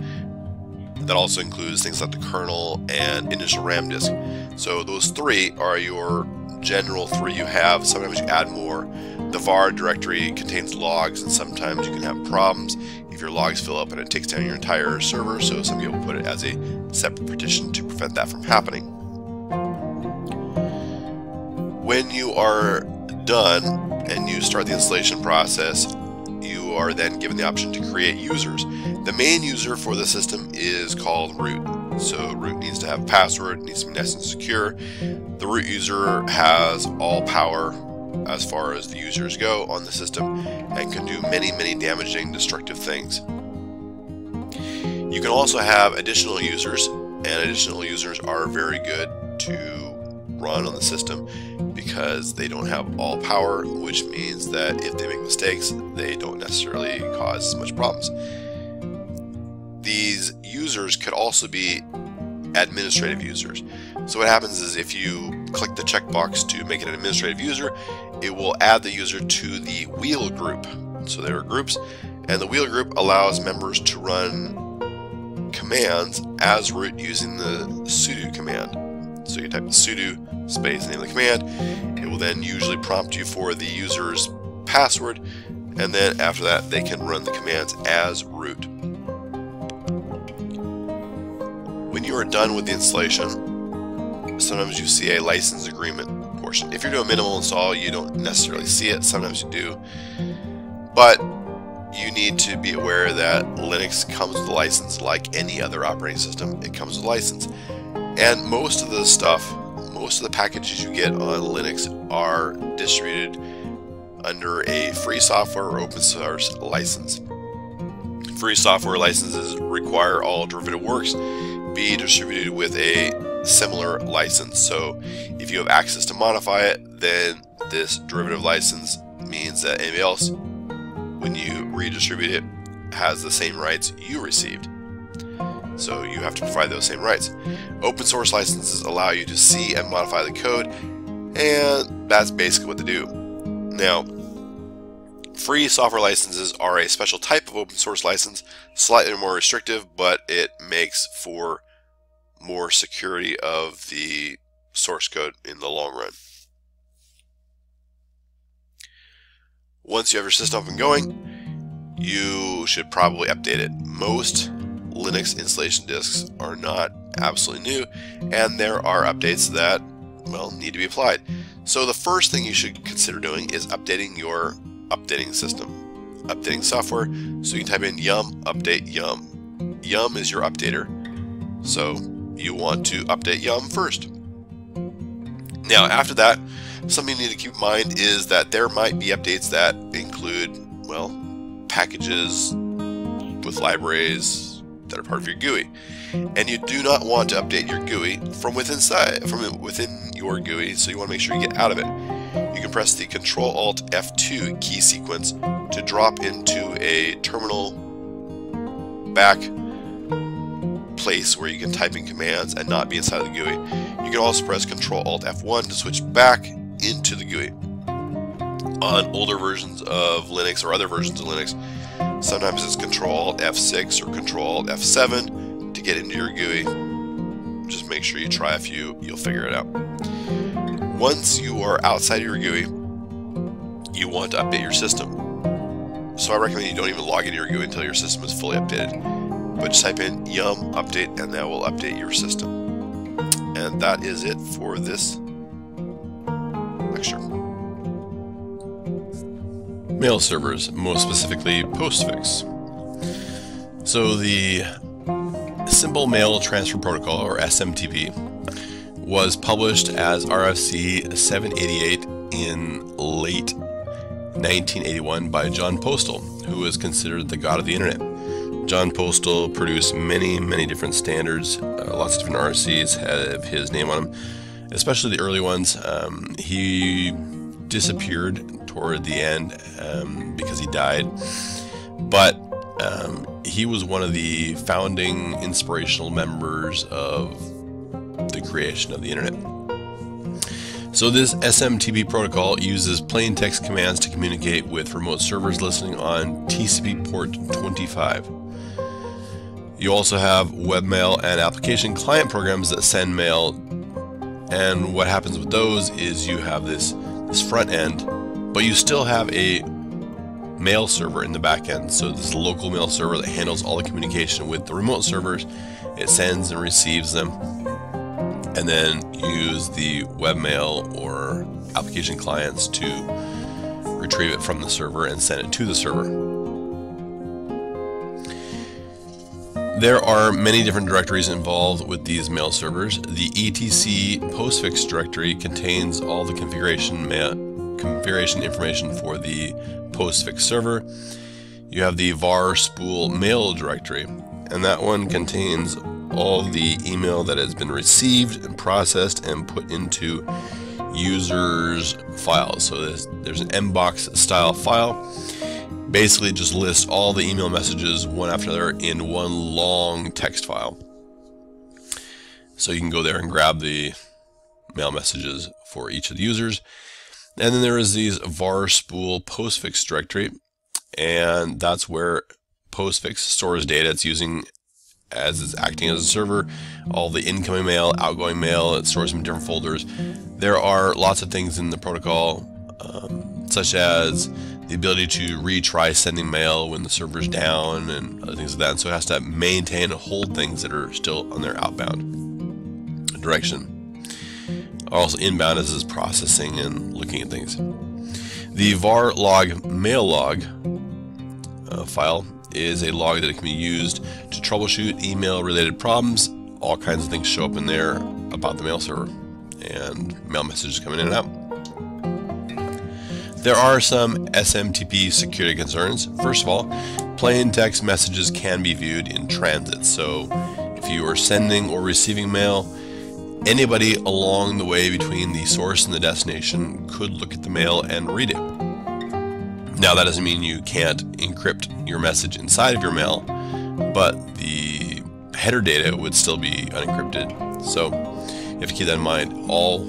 that also includes things like the kernel and initial RAM disk. So those three are your general three you have. Sometimes you add more. The var directory contains logs, and sometimes you can have problems if your logs fill up and it takes down your entire server. So some people put it as a separate partition to prevent that from happening. When you are done and you start the installation process, you are then given the option to create users. The main user for the system is called root. So root needs to have a password, needs to be nice and secure. The root user has all power as far as the users go on the system and can do many, many damaging, destructive things. You can also have additional users, and additional users are very good to run on the system because they don't have all power, which means that if they make mistakes, they don't necessarily cause as much problems. These users could also be administrative users. So what happens is if you click the checkbox to make it an administrative user, it will add the user to the wheel group. So there are groups, and the wheel group allows members to run commands as root using the sudo command. So you type the sudo space name of the command. It will then usually prompt you for the user's password, and then after that they can run the commands as root. When you are done with the installation, sometimes you see a license agreement portion. If you're doing minimal install, you don't necessarily see it. Sometimes you do. But you need to be aware that Linux comes with a license like any other operating system. It comes with a license. And most of the stuff most of the packages you get on Linux are distributed under a free software or open source license. Free software licenses require all derivative works be distributed with a similar license. So if you have access to modify it, then this derivative license means that anybody else, when you redistribute it, has the same rights you received so you have to provide those same rights. Open source licenses allow you to see and modify the code, and that's basically what they do. Now, free software licenses are a special type of open source license, slightly more restrictive, but it makes for more security of the source code in the long run. Once you have your system up and going, you should probably update it. Most Linux installation disks are not absolutely new, and there are updates that, well, need to be applied. So the first thing you should consider doing is updating your updating system. Updating software, so you can type in yum update yum. Yum is your updater, so you want to update yum first. Now after that, something you need to keep in mind is that there might be updates that include, well, packages with libraries, that are part of your GUI. And you do not want to update your GUI from within from within your GUI, so you want to make sure you get out of it. You can press the Control Alt F2 key sequence to drop into a terminal back place where you can type in commands and not be inside the GUI. You can also press Control Alt F1 to switch back into the GUI. On older versions of Linux or other versions of Linux, Sometimes it's Control F6 or Control F7 to get into your GUI. Just make sure you try a few, you'll figure it out. Once you are outside your GUI, you want to update your system. So I recommend you don't even log into your GUI until your system is fully updated. But just type in yum update and that will update your system. And that is it for this lecture mail servers, most specifically Postfix. So the Simple Mail Transfer Protocol, or SMTP, was published as RFC 788 in late 1981 by Jon Postel, who is considered the god of the internet. Jon Postel produced many, many different standards. Uh, lots of different RFCs have his name on them, especially the early ones. Um, he disappeared toward the end um, because he died. But um, he was one of the founding inspirational members of the creation of the internet. So this SMTP protocol uses plain text commands to communicate with remote servers listening on TCP port 25. You also have webmail and application client programs that send mail. And what happens with those is you have this, this front end, but you still have a mail server in the back end. So this local mail server that handles all the communication with the remote servers. It sends and receives them and then use the webmail or application clients to retrieve it from the server and send it to the server. There are many different directories involved with these mail servers. The etc postfix directory contains all the configuration configuration information for the postfix server. You have the var spool mail directory, and that one contains all the email that has been received and processed and put into users files. So there's, there's an mbox style file. Basically just lists all the email messages one after another in one long text file. So you can go there and grab the mail messages for each of the users. And then there is these var spool postfix directory, and that's where postfix stores data it's using as it's acting as a server, all the incoming mail, outgoing mail, it stores them in different folders. There are lots of things in the protocol, um, such as the ability to retry sending mail when the server's down and other things like that. And so it has to maintain and hold things that are still on their outbound direction. Also inbound as it's processing and looking at things. The var log mail log uh, file is a log that can be used to troubleshoot email related problems. All kinds of things show up in there about the mail server and mail messages coming in and out. There are some SMTP security concerns. First of all, plain text messages can be viewed in transit. So if you are sending or receiving mail, anybody along the way between the source and the destination could look at the mail and read it. Now, that doesn't mean you can't encrypt your message inside of your mail, but the header data would still be unencrypted. So, if you keep that in mind, all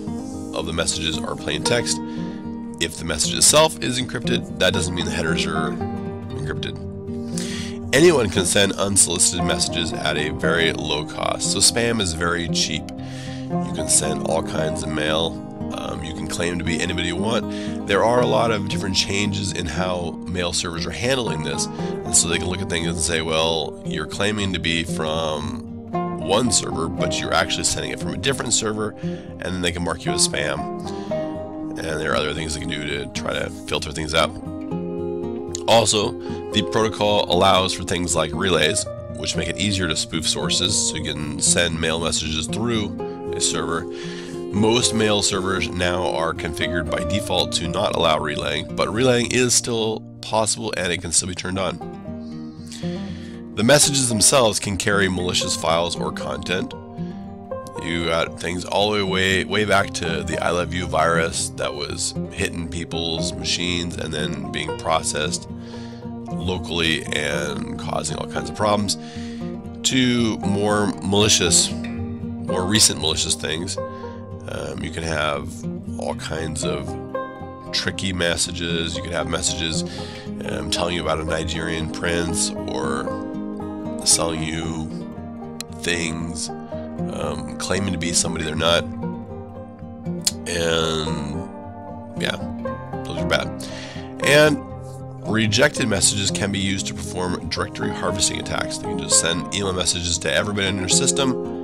of the messages are plain text. If the message itself is encrypted, that doesn't mean the headers are encrypted. Anyone can send unsolicited messages at a very low cost, so spam is very cheap. You can send all kinds of mail um, you can claim to be anybody you want. There are a lot of different changes in how mail servers are handling this. And so they can look at things and say, well, you're claiming to be from one server, but you're actually sending it from a different server, and then they can mark you as spam. And there are other things they can do to try to filter things out. Also, the protocol allows for things like relays, which make it easier to spoof sources, so you can send mail messages through server most mail servers now are configured by default to not allow relaying, but relaying is still possible and it can still be turned on. The messages themselves can carry malicious files or content. You got things all the way way back to the I Love You virus that was hitting people's machines and then being processed locally and causing all kinds of problems, to more malicious, more recent malicious things um, you can have all kinds of tricky messages. You can have messages um, telling you about a Nigerian prince or selling you things, um, claiming to be somebody they're not. And yeah, those are bad. And rejected messages can be used to perform directory harvesting attacks. They can just send email messages to everybody in your system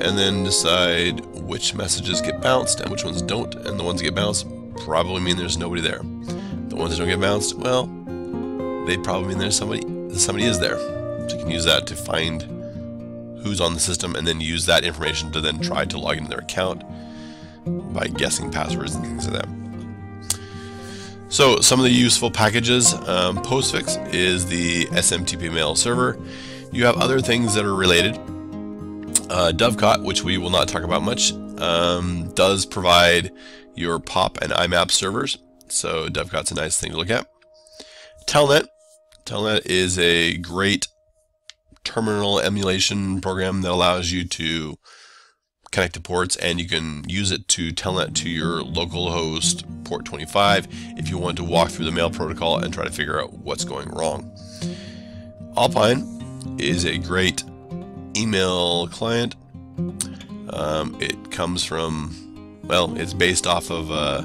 and then decide which messages get bounced and which ones don't. And the ones that get bounced probably mean there's nobody there. The ones that don't get bounced, well, they probably mean there's somebody somebody is there. So you can use that to find who's on the system and then use that information to then try to log into their account by guessing passwords and things like that. So some of the useful packages, um, Postfix is the SMTP mail server. You have other things that are related uh, Dovecot, which we will not talk about much, um, does provide your POP and IMAP servers. So Dovecot's a nice thing to look at. Telnet. Telnet is a great terminal emulation program that allows you to connect to ports and you can use it to telnet to your local host port 25 if you want to walk through the mail protocol and try to figure out what's going wrong. Alpine is a great email client. Um, it comes from, well, it's based off of uh,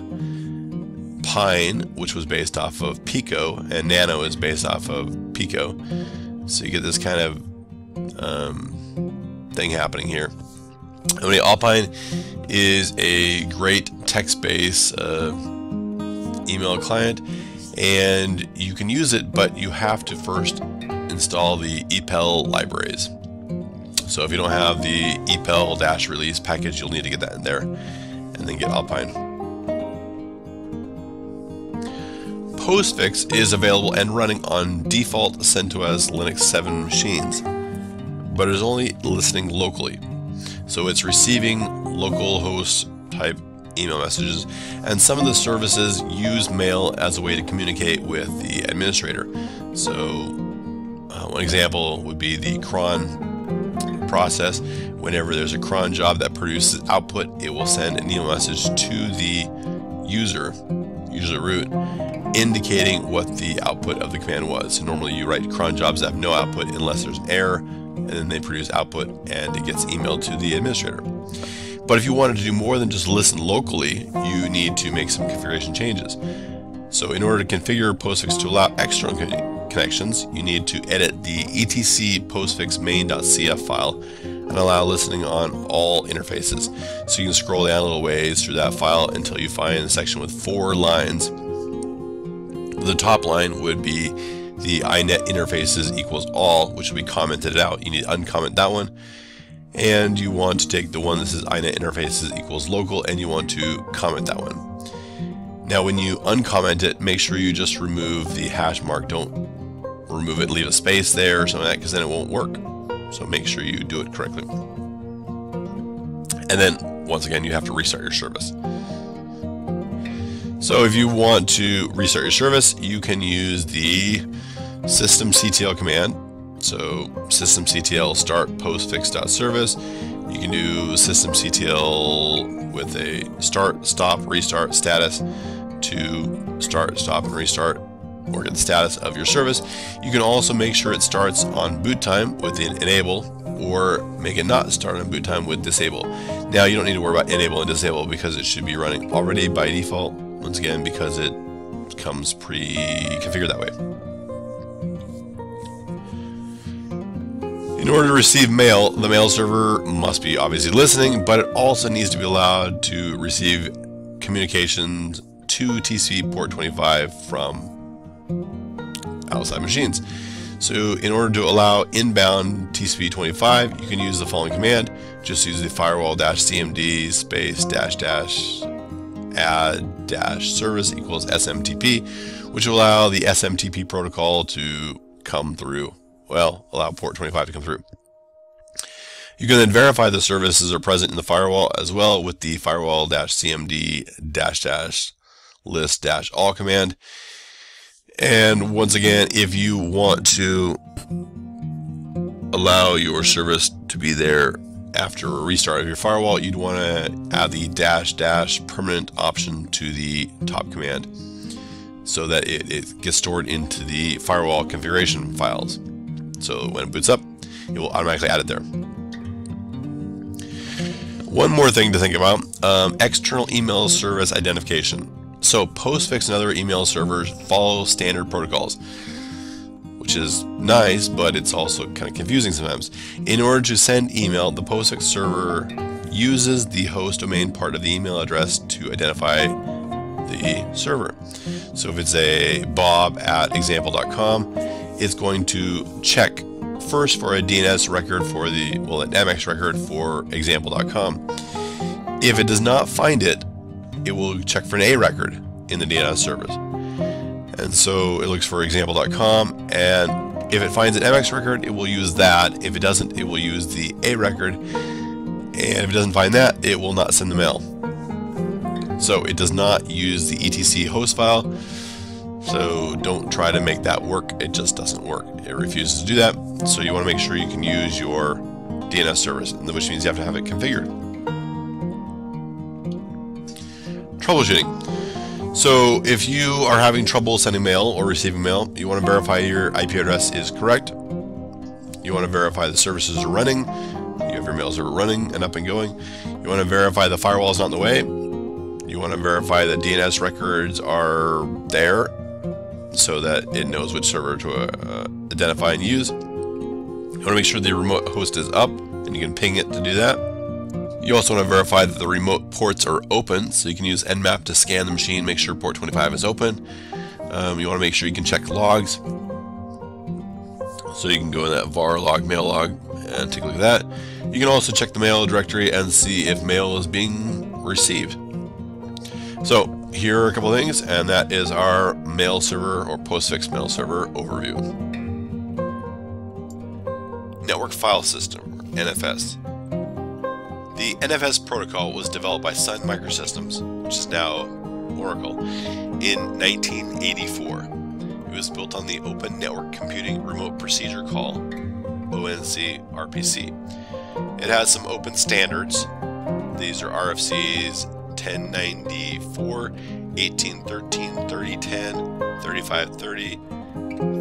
Pine, which was based off of Pico, and Nano is based off of Pico. So you get this kind of um, thing happening here. Anyway, Alpine is a great text-based uh, email client, and you can use it, but you have to first install the EPEL libraries. So if you don't have the EPEL-release package, you'll need to get that in there, and then get Alpine. Postfix is available and running on default CentOS Linux 7 machines, but it is only listening locally. So it's receiving local host type email messages, and some of the services use mail as a way to communicate with the administrator. So uh, one example would be the cron process. Whenever there's a cron job that produces output, it will send an email message to the user, user root, indicating what the output of the command was. So normally you write cron jobs that have no output unless there's an error, and then they produce output and it gets emailed to the administrator. But if you wanted to do more than just listen locally, you need to make some configuration changes. So in order to configure Postfix to allow external connections, you need to edit the etc postfix main.cf file and allow listening on all interfaces. So you can scroll down a little ways through that file until you find a section with four lines the top line would be the inet interfaces equals all, which will be commented out. You need to uncomment that one. And you want to take the one that says inet interfaces equals local and you want to comment that one. Now when you uncomment it, make sure you just remove the hash mark. Don't remove it, leave a space there or something like that because then it won't work. So make sure you do it correctly. And then once again, you have to restart your service. So if you want to restart your service, you can use the systemctl command. So systemctl start postfix.service. You can do systemctl with a start, stop, restart status to start, stop, and restart or get the status of your service. You can also make sure it starts on boot time with enable or make it not start on boot time with disable. Now you don't need to worry about enable and disable because it should be running already by default once again, because it comes pre-configured that way. In order to receive mail, the mail server must be obviously listening, but it also needs to be allowed to receive communications to TCP port 25 from outside machines. So in order to allow inbound TCP 25, you can use the following command. Just use the firewall dash cmd space dash dash add dash service equals SMTP, which will allow the SMTP protocol to come through. Well, allow port 25 to come through. You can then verify the services are present in the firewall as well with the firewall dash cmd dash dash list dash all command. And once again, if you want to allow your service to be there after a restart of your firewall, you'd want to add the dash dash permanent option to the top command so that it, it, gets stored into the firewall configuration files. So when it boots up, it will automatically add it there. One more thing to think about, um, external email service identification. So Postfix and other email servers follow standard protocols which is nice, but it's also kind of confusing sometimes. In order to send email, the PostFix server uses the host domain part of the email address to identify the server. So if it's a bob at example.com, it's going to check first for a DNS record for the, well, an MX record for example.com. If it does not find it, it will check for an A record in the DNS service. And so it looks for example.com, and if it finds an MX record, it will use that. If it doesn't, it will use the A record. And if it doesn't find that, it will not send the mail. So it does not use the etc host file. So don't try to make that work. It just doesn't work. It refuses to do that. So you want to make sure you can use your DNS service, which means you have to have it configured. Troubleshooting. So if you are having trouble sending mail or receiving mail, you want to verify your IP address is correct. You want to verify the services are running. You have your mail server running and up and going. You want to verify the firewall is not in the way. You want to verify that DNS records are there so that it knows which server to uh, identify and use. You want to make sure the remote host is up and you can ping it to do that. You also want to verify that the remote ports are open, so you can use Nmap to scan the machine, make sure port 25 is open. Um, you want to make sure you can check logs. So you can go in that var log, mail log, and take a look at that. You can also check the mail directory and see if mail is being received. So here are a couple things, and that is our mail server or postfix mail server overview. Network File System, NFS. The NFS protocol was developed by Sun Microsystems, which is now Oracle, in 1984. It was built on the Open Network Computing Remote Procedure Call, ONC RPC. It has some open standards. These are RFCs 1094, 1813, 3010, 3530,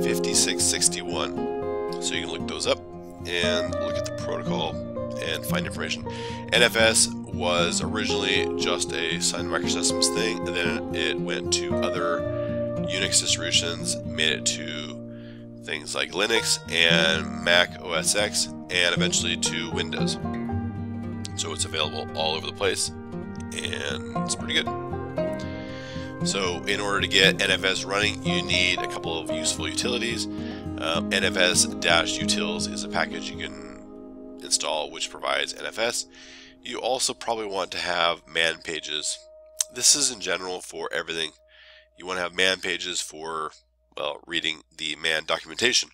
5661. So you can look those up and look at the protocol and find information. NFS was originally just a Sun Microsystems thing, and then it went to other Unix distributions, made it to things like Linux and Mac OS X, and eventually to Windows. So it's available all over the place, and it's pretty good. So in order to get NFS running, you need a couple of useful utilities. Uh, NFS-utils is a package you can install which provides NFS. You also probably want to have man pages. This is in general for everything. You want to have man pages for, well, reading the man documentation.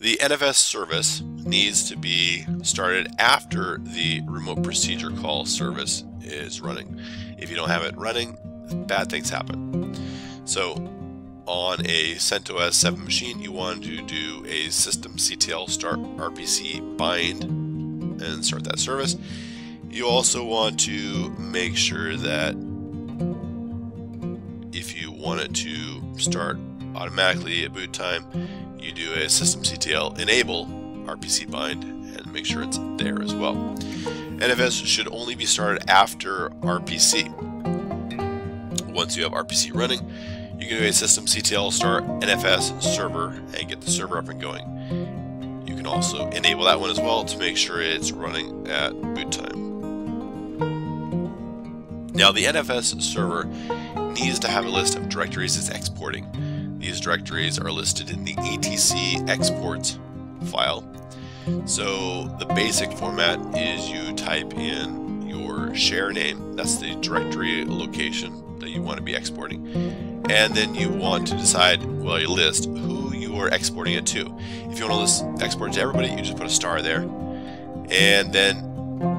The NFS service needs to be started after the remote procedure call service is running. If you don't have it running, bad things happen. So on a CentOS 7 machine, you want to do a systemctl start RPC bind and start that service. You also want to make sure that if you want it to start automatically at boot time, you do a systemctl enable RPC bind and make sure it's there as well. NFS should only be started after RPC. Once you have RPC running, you can do a systemctl start NFS server and get the server up and going. You can also enable that one as well to make sure it's running at boot time. Now the NFS server needs to have a list of directories it's exporting. These directories are listed in the etc exports file. So the basic format is you type in your share name, that's the directory location that you want to be exporting, and then you want to decide, well, you list who you are exporting it to. If you want to list export to everybody, you just put a star there, and then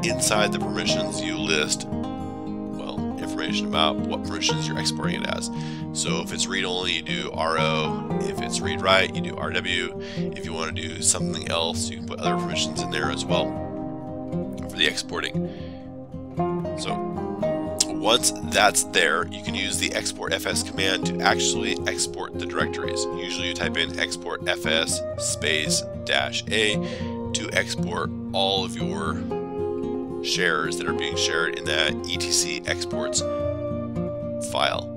inside the permissions you list well information about what permissions you're exporting it as. So if it's read only, you do RO. If it's read write, you do RW. If you want to do something else, you can put other permissions in there as well for the exporting. Once that's there, you can use the export fs command to actually export the directories. Usually you type in export fs space dash a to export all of your shares that are being shared in that etc exports file.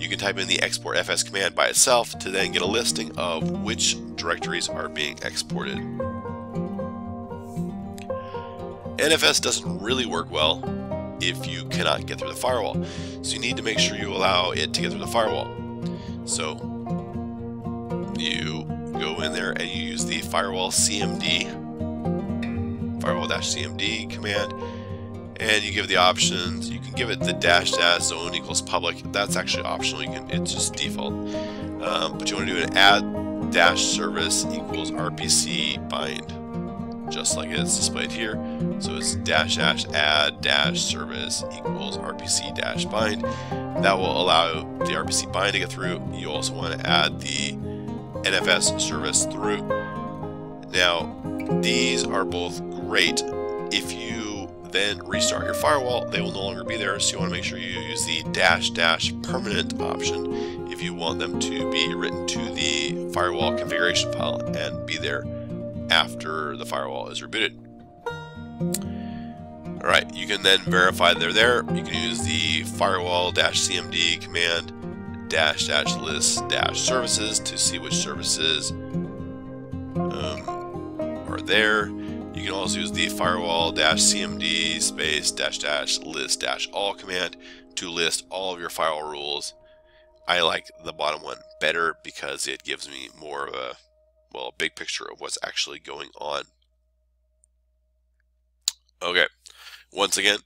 You can type in the export fs command by itself to then get a listing of which directories are being exported. NFS doesn't really work well if you cannot get through the firewall. So you need to make sure you allow it to get through the firewall. So you go in there and you use the firewall CMD firewall-cmd command and you give the options. You can give it the dash dash zone equals public. That's actually optional. You can it's just default. Um, but you want to do an add dash service equals rpc bind just like it's displayed here. So it's dash dash add dash service equals rpc dash bind. That will allow the rpc bind to get through. You also want to add the nfs service through. Now these are both great. If you then restart your firewall, they will no longer be there. So you want to make sure you use the dash dash permanent option if you want them to be written to the firewall configuration file and be there after the firewall is rebooted. Alright, you can then verify they're there. You can use the firewall-cmd command dash dash list dash services to see which services um, are there. You can also use the firewall-cmd space dash dash list dash all command to list all of your firewall rules. I like the bottom one better because it gives me more of a well, a big picture of what's actually going on. Okay, once again,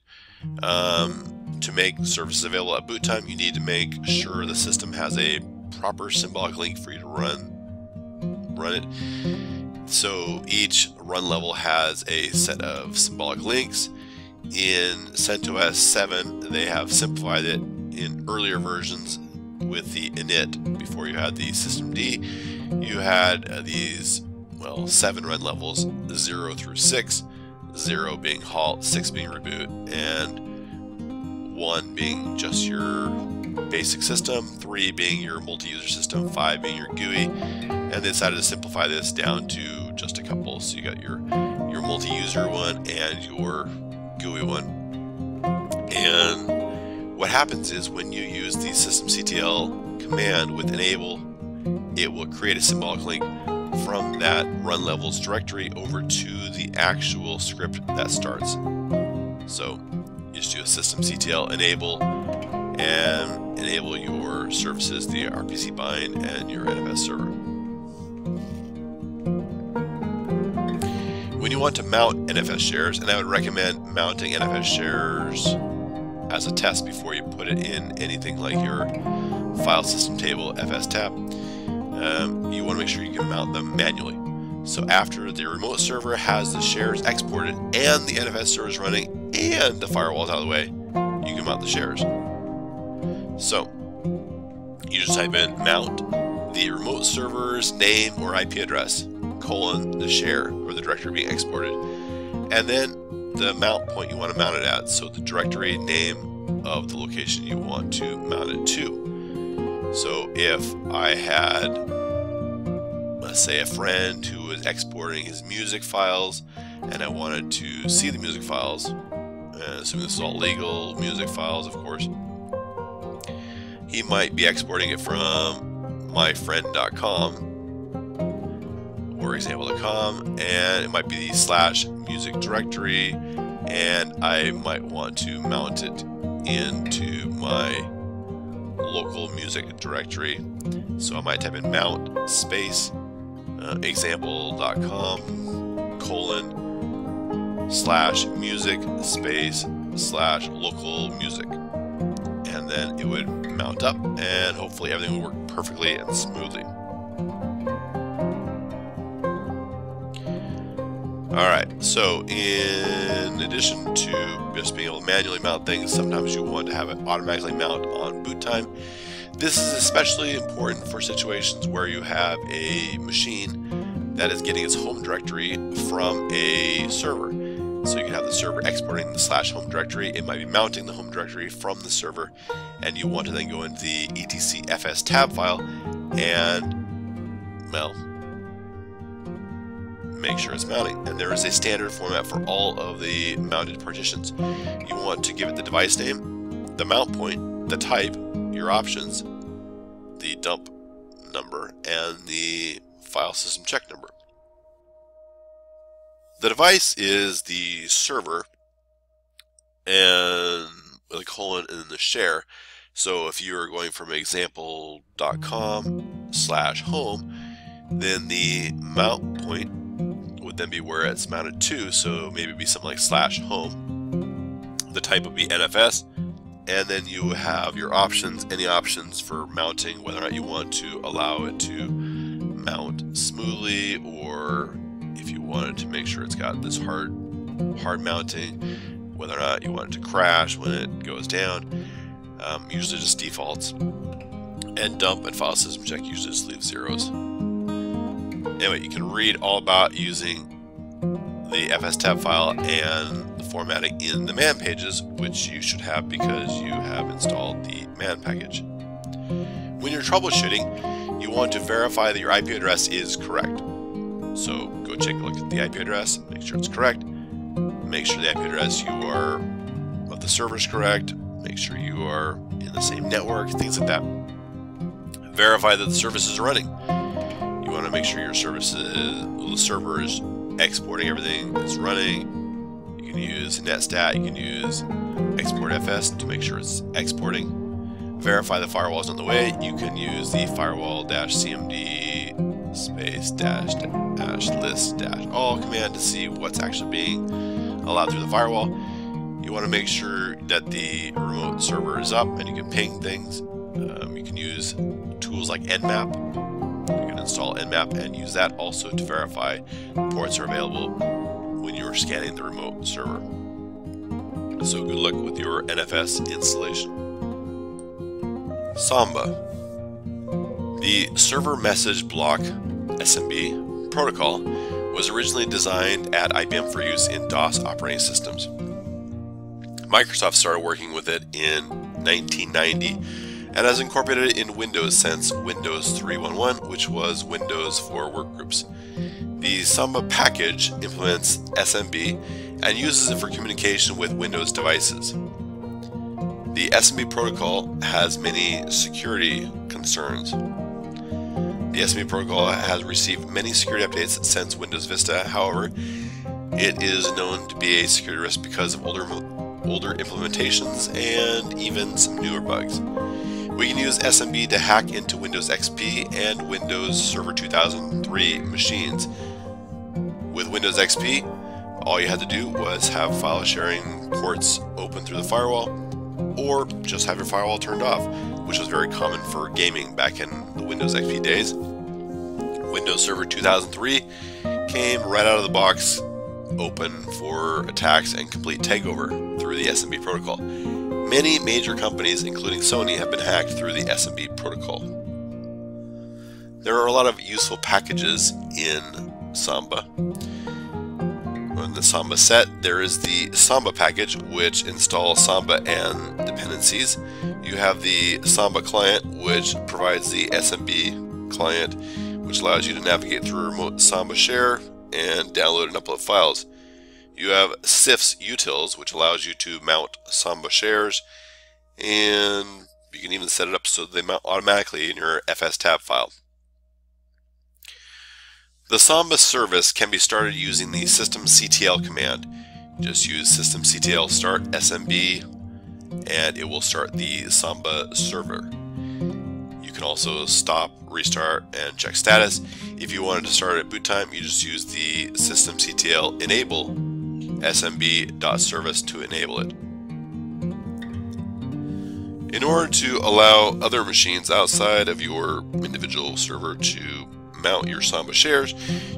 um, to make services available at boot time, you need to make sure the system has a proper symbolic link for you to run run it. So each run level has a set of symbolic links. In CentOS 7, they have simplified it in earlier versions with the init before you had the systemd. You had uh, these, well, seven run levels, 0 through 6. 0 being halt, 6 being reboot, and 1 being just your basic system, 3 being your multi-user system, 5 being your GUI, and they decided to simplify this down to just a couple. So you got your, your multi-user one and your GUI one. And what happens is when you use the systemctl command with enable, it will create a symbolic link from that run levels directory over to the actual script that starts. So you just do a systemctl enable and enable your services, the RPC bind and your NFS server. When you want to mount NFS shares, and I would recommend mounting NFS shares as a test before you put it in anything like your file system table fstab, um, you want to make sure you can mount them manually. So after the remote server has the shares exported and the NFS server is running and the firewall is out of the way, you can mount the shares. So you just type in mount the remote server's name or IP address, colon the share or the directory being exported, and then the mount point you want to mount it at, so the directory name of the location you want to mount it to. So if I had, let's say, a friend who was exporting his music files and I wanted to see the music files, uh, assuming this is all legal music files, of course, he might be exporting it from myfriend.com or example.com and it might be the slash music directory and I might want to mount it into my local music directory so I might type in mount space uh, example.com colon slash music space slash local music and then it would mount up and hopefully everything would work perfectly and smoothly. Alright, so in addition to just being able to manually mount things, sometimes you want to have it automatically mount on boot time. This is especially important for situations where you have a machine that is getting its home directory from a server. So you can have the server exporting the slash home directory. It might be mounting the home directory from the server, and you want to then go into the etc fs tab file and, well, make sure it's mounting. And there is a standard format for all of the mounted partitions. You want to give it the device name, the mount point, the type, your options, the dump number, and the file system check number. The device is the server and the colon and the share. So if you are going from example.com slash home, then the mount point then be where it's mounted to. So maybe be something like slash home. The type would be NFS. And then you have your options, any options for mounting, whether or not you want to allow it to mount smoothly or if you wanted to make sure it's got this hard hard mounting, whether or not you want it to crash when it goes down. Um, usually just defaults. And dump and file system check usually just leave zeros. Anyway, you can read all about using the fstab file and the formatting in the man pages, which you should have because you have installed the man package. When you're troubleshooting, you want to verify that your IP address is correct. So go take a look at the IP address, make sure it's correct, make sure the IP address you are of the server is correct, make sure you are in the same network, things like that. Verify that the service is running. To make sure your service is, the server is exporting everything, it's running. You can use netstat, you can use exportfs to make sure it's exporting. Verify the firewall is on the way. You can use the firewall-cmd space dash dash list dash all command to see what's actually being allowed through the firewall. You want to make sure that the remote server is up and you can ping things. Um, you can use tools like Nmap. Install Nmap and use that also to verify ports are available when you're scanning the remote server. So good luck with your NFS installation. Samba. The Server Message Block SMB protocol was originally designed at IBM for use in DOS operating systems. Microsoft started working with it in 1990 and has incorporated it in Windows since Windows 3.1.1, which was Windows for workgroups. The Samba package implements SMB and uses it for communication with Windows devices. The SMB protocol has many security concerns. The SMB protocol has received many security updates since Windows Vista. However, it is known to be a security risk because of older older implementations and even some newer bugs. We can use SMB to hack into Windows XP and Windows Server 2003 machines. With Windows XP, all you had to do was have file sharing ports open through the firewall or just have your firewall turned off, which was very common for gaming back in the Windows XP days. Windows Server 2003 came right out of the box open for attacks and complete takeover through the SMB protocol. Many major companies, including Sony, have been hacked through the SMB protocol. There are a lot of useful packages in Samba in the Samba set, there is the Samba package, which installs Samba and dependencies. You have the Samba client, which provides the SMB client, which allows you to navigate through remote Samba share and download and upload files. You have CIFS utils, which allows you to mount Samba shares, and you can even set it up so they mount automatically in your FSTab file. The Samba service can be started using the systemctl command. Just use systemctl start smb and it will start the Samba server. You can also stop, restart, and check status. If you wanted to start at boot time, you just use the systemctl enable smb.service to enable it. In order to allow other machines outside of your individual server to mount your Samba shares,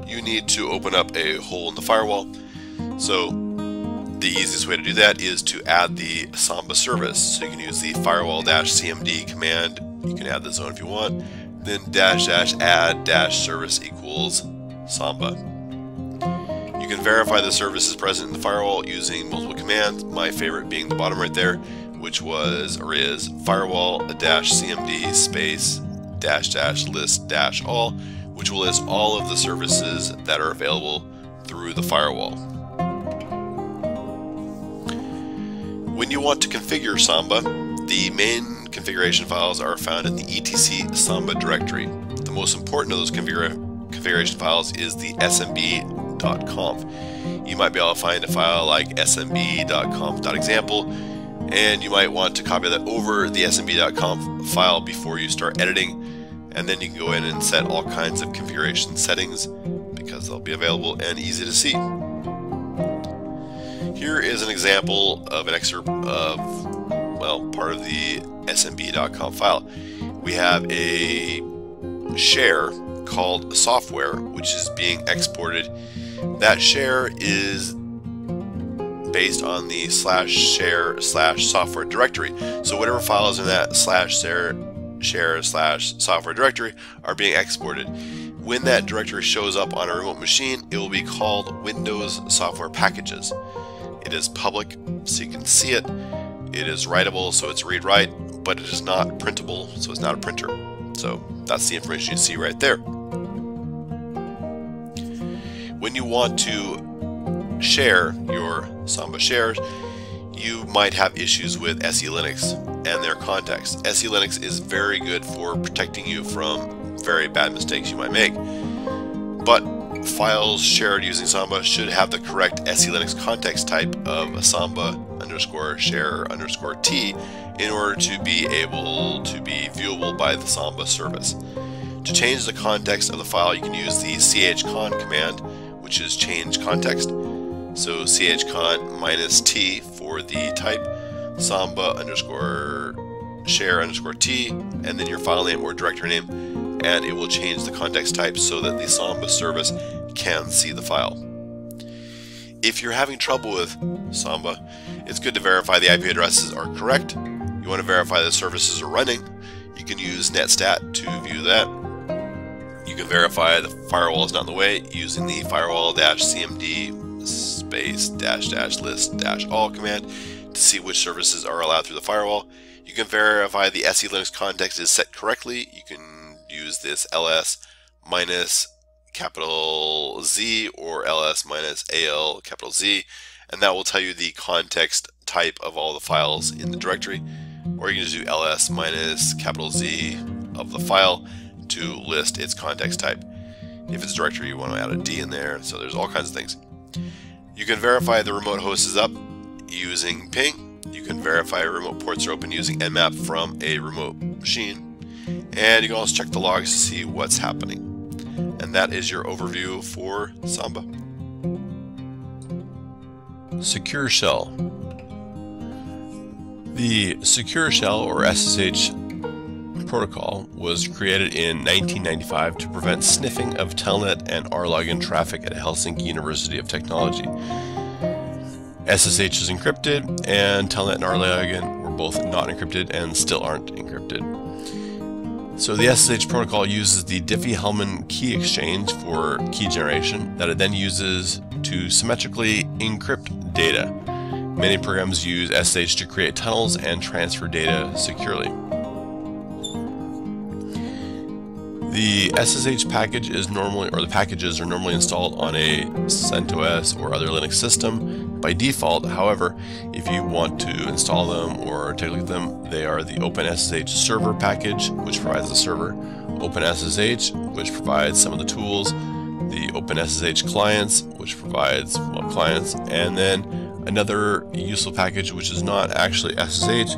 you need to open up a hole in the firewall. So the easiest way to do that is to add the Samba service. So you can use the firewall-cmd command. You can add the zone if you want. Then dash dash add dash service equals Samba. Can verify the service is present in the firewall using multiple commands. My favorite being the bottom right there, which was or is firewall dash cmd space dash dash list dash all which will list all of the services that are available through the firewall. When you want to configure Samba, the main configuration files are found in the etc Samba directory. The most important of those configuration files is the smb.conf. You might be able to find a file like smb.conf.example and you might want to copy that over the smb.conf file before you start editing and then you can go in and set all kinds of configuration settings because they'll be available and easy to see. Here is an example of an excerpt of, well, part of the smb.conf file. We have a share called software, which is being exported. That share is based on the slash share slash software directory. So whatever files in that slash share share slash software directory are being exported. When that directory shows up on a remote machine, it will be called Windows Software Packages. It is public, so you can see it. It is writable, so it's read write, but it is not printable, so it's not a printer. So that's the information you see right there. When you want to share your Samba shares, you might have issues with SE Linux and their context. SE Linux is very good for protecting you from very bad mistakes you might make. But files shared using Samba should have the correct SE Linux context type of a Samba underscore share underscore T in order to be able to be viewable by the Samba service. To change the context of the file, you can use the chcon command, which is change context. So chcon minus T for the type, Samba underscore share underscore T, and then your file name or directory name, and it will change the context type so that the Samba service can see the file. If you're having trouble with Samba, it's good to verify the IP addresses are correct. You want to verify the services are running. You can use netstat to view that. You can verify the firewall is not in the way using the firewall-cmd space dash dash list dash all command to see which services are allowed through the firewall. You can verify the SE Linux context is set correctly. You can use this ls minus capital Z or ls minus al capital Z and that will tell you the context type of all the files in the directory or you can just do ls minus capital Z of the file to list its context type. If it's a directory you want to add a D in there so there's all kinds of things. You can verify the remote host is up using ping. You can verify remote ports are open using nmap from a remote machine. And you can also check the logs to see what's happening. And that is your overview for Samba. Secure Shell. The Secure Shell or SSH protocol was created in 1995 to prevent sniffing of Telnet and RLogin traffic at Helsinki University of Technology. SSH is encrypted, and Telnet and RLogin were both not encrypted and still aren't encrypted. So the SSH protocol uses the Diffie-Hellman key exchange for key generation that it then uses to symmetrically encrypt data. Many programs use SSH to create tunnels and transfer data securely. The SSH package is normally, or the packages are normally installed on a CentOS or other Linux system by default. However, if you want to install them or take a look at them, they are the OpenSSH server package, which provides the server, OpenSSH, which provides some of the tools, the OpenSSH clients, which provides clients, and then another useful package which is not actually SSH,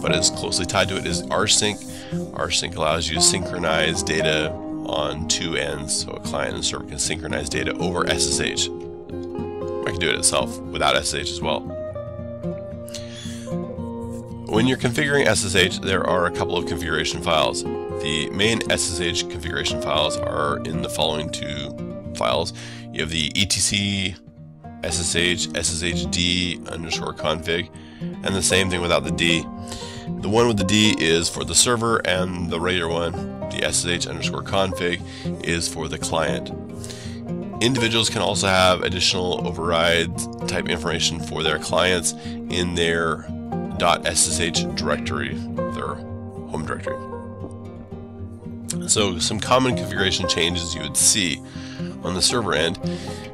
but is closely tied to it is rsync. Rsync allows you to synchronize data on two ends, so a client and server can synchronize data over SSH. I can do it itself without SSH as well. When you're configuring SSH, there are a couple of configuration files. The main SSH configuration files are in the following two files. You have the etc ssh sshd underscore config, and the same thing without the d. The one with the d is for the server, and the regular one, the ssh underscore config, is for the client. Individuals can also have additional override type information for their clients in their .ssh directory, their home directory. So some common configuration changes you would see on the server end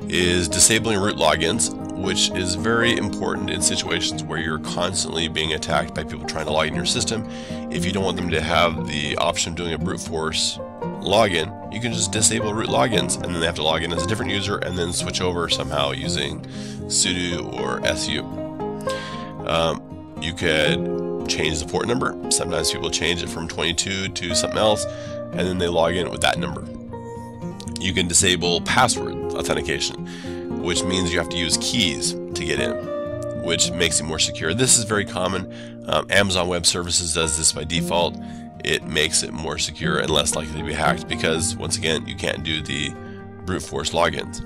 is disabling root logins, which is very important in situations where you're constantly being attacked by people trying to log in your system. If you don't want them to have the option of doing a brute force login, you can just disable root logins and then they have to log in as a different user and then switch over somehow using sudo or su. Um, you could change the port number. Sometimes people change it from 22 to something else and then they log in with that number. You can disable password authentication, which means you have to use keys to get in, which makes it more secure. This is very common. Um, Amazon Web Services does this by default. It makes it more secure and less likely to be hacked because once again you can't do the brute force logins.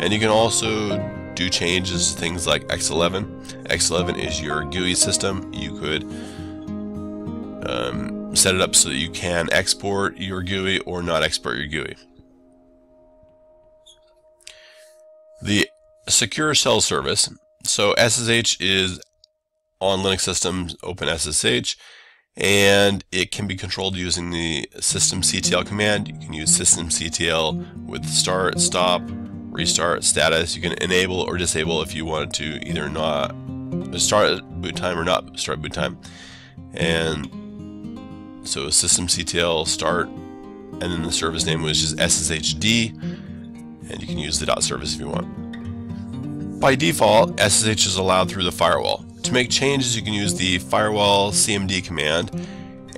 And you can also do changes to things like X11 X11 is your GUI system. You could um, set it up so that you can export your GUI or not export your GUI the secure shell service So SSH is on Linux systems OpenSSH and it can be controlled using the systemctl command. You can use systemctl with start, stop, restart, status. You can enable or disable if you wanted to either not start boot time or not start boot time. And so systemctl start and then the service name was just sshd and you can use the dot service if you want. By default, SSH is allowed through the firewall. To make changes, you can use the firewall cmd command,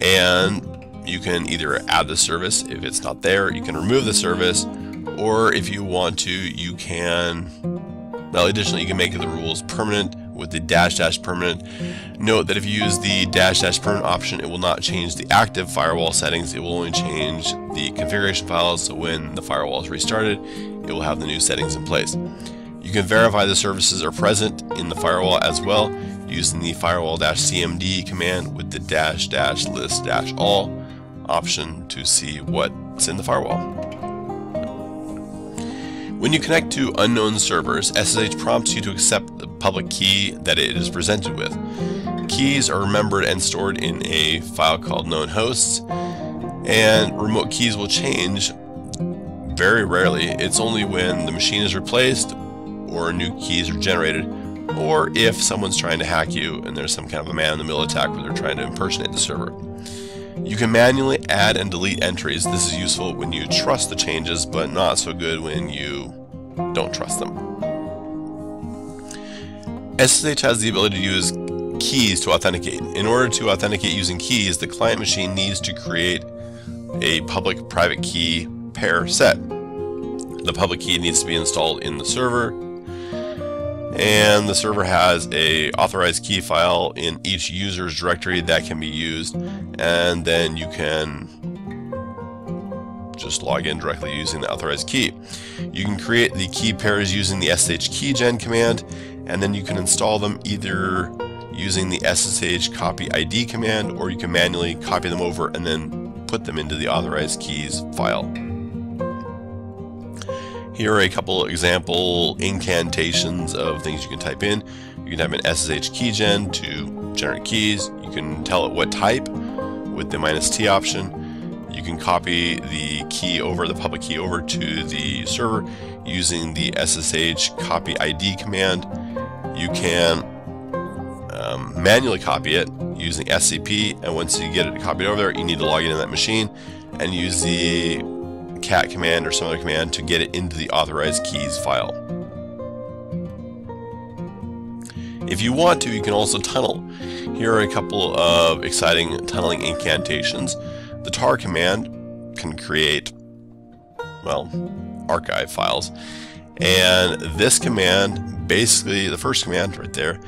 and you can either add the service if it's not there, you can remove the service, or if you want to, you can, well, additionally, you can make the rules permanent with the dash dash permanent. Note that if you use the dash dash permanent option, it will not change the active firewall settings. It will only change the configuration files. So when the firewall is restarted, it will have the new settings in place. You can verify the services are present in the firewall as well using the firewall-cmd command with the dash dash list dash all option to see what's in the firewall. When you connect to unknown servers, SSH prompts you to accept the public key that it is presented with. Keys are remembered and stored in a file called known hosts, and remote keys will change very rarely. It's only when the machine is replaced or new keys are generated or if someone's trying to hack you and there's some kind of a man-in-the-middle attack where they're trying to impersonate the server. You can manually add and delete entries. This is useful when you trust the changes, but not so good when you don't trust them. SSH has the ability to use keys to authenticate. In order to authenticate using keys, the client machine needs to create a public-private key pair set. The public key needs to be installed in the server, and the server has a authorized key file in each user's directory that can be used and then you can just log in directly using the authorized key. You can create the key pairs using the SSH keygen command and then you can install them either using the SSH copy ID command or you can manually copy them over and then put them into the authorized keys file. Here are a couple example incantations of things you can type in. You can type in SSH keygen to generate keys. You can tell it what type with the minus T option. You can copy the key over, the public key over to the server using the SSH copy ID command. You can um, manually copy it using SCP, and once you get it copied over there, you need to log in into that machine and use the cat command or some other command to get it into the authorized keys file. If you want to, you can also tunnel. Here are a couple of exciting tunneling incantations. The tar command can create, well, archive files. And this command, basically the first command right there,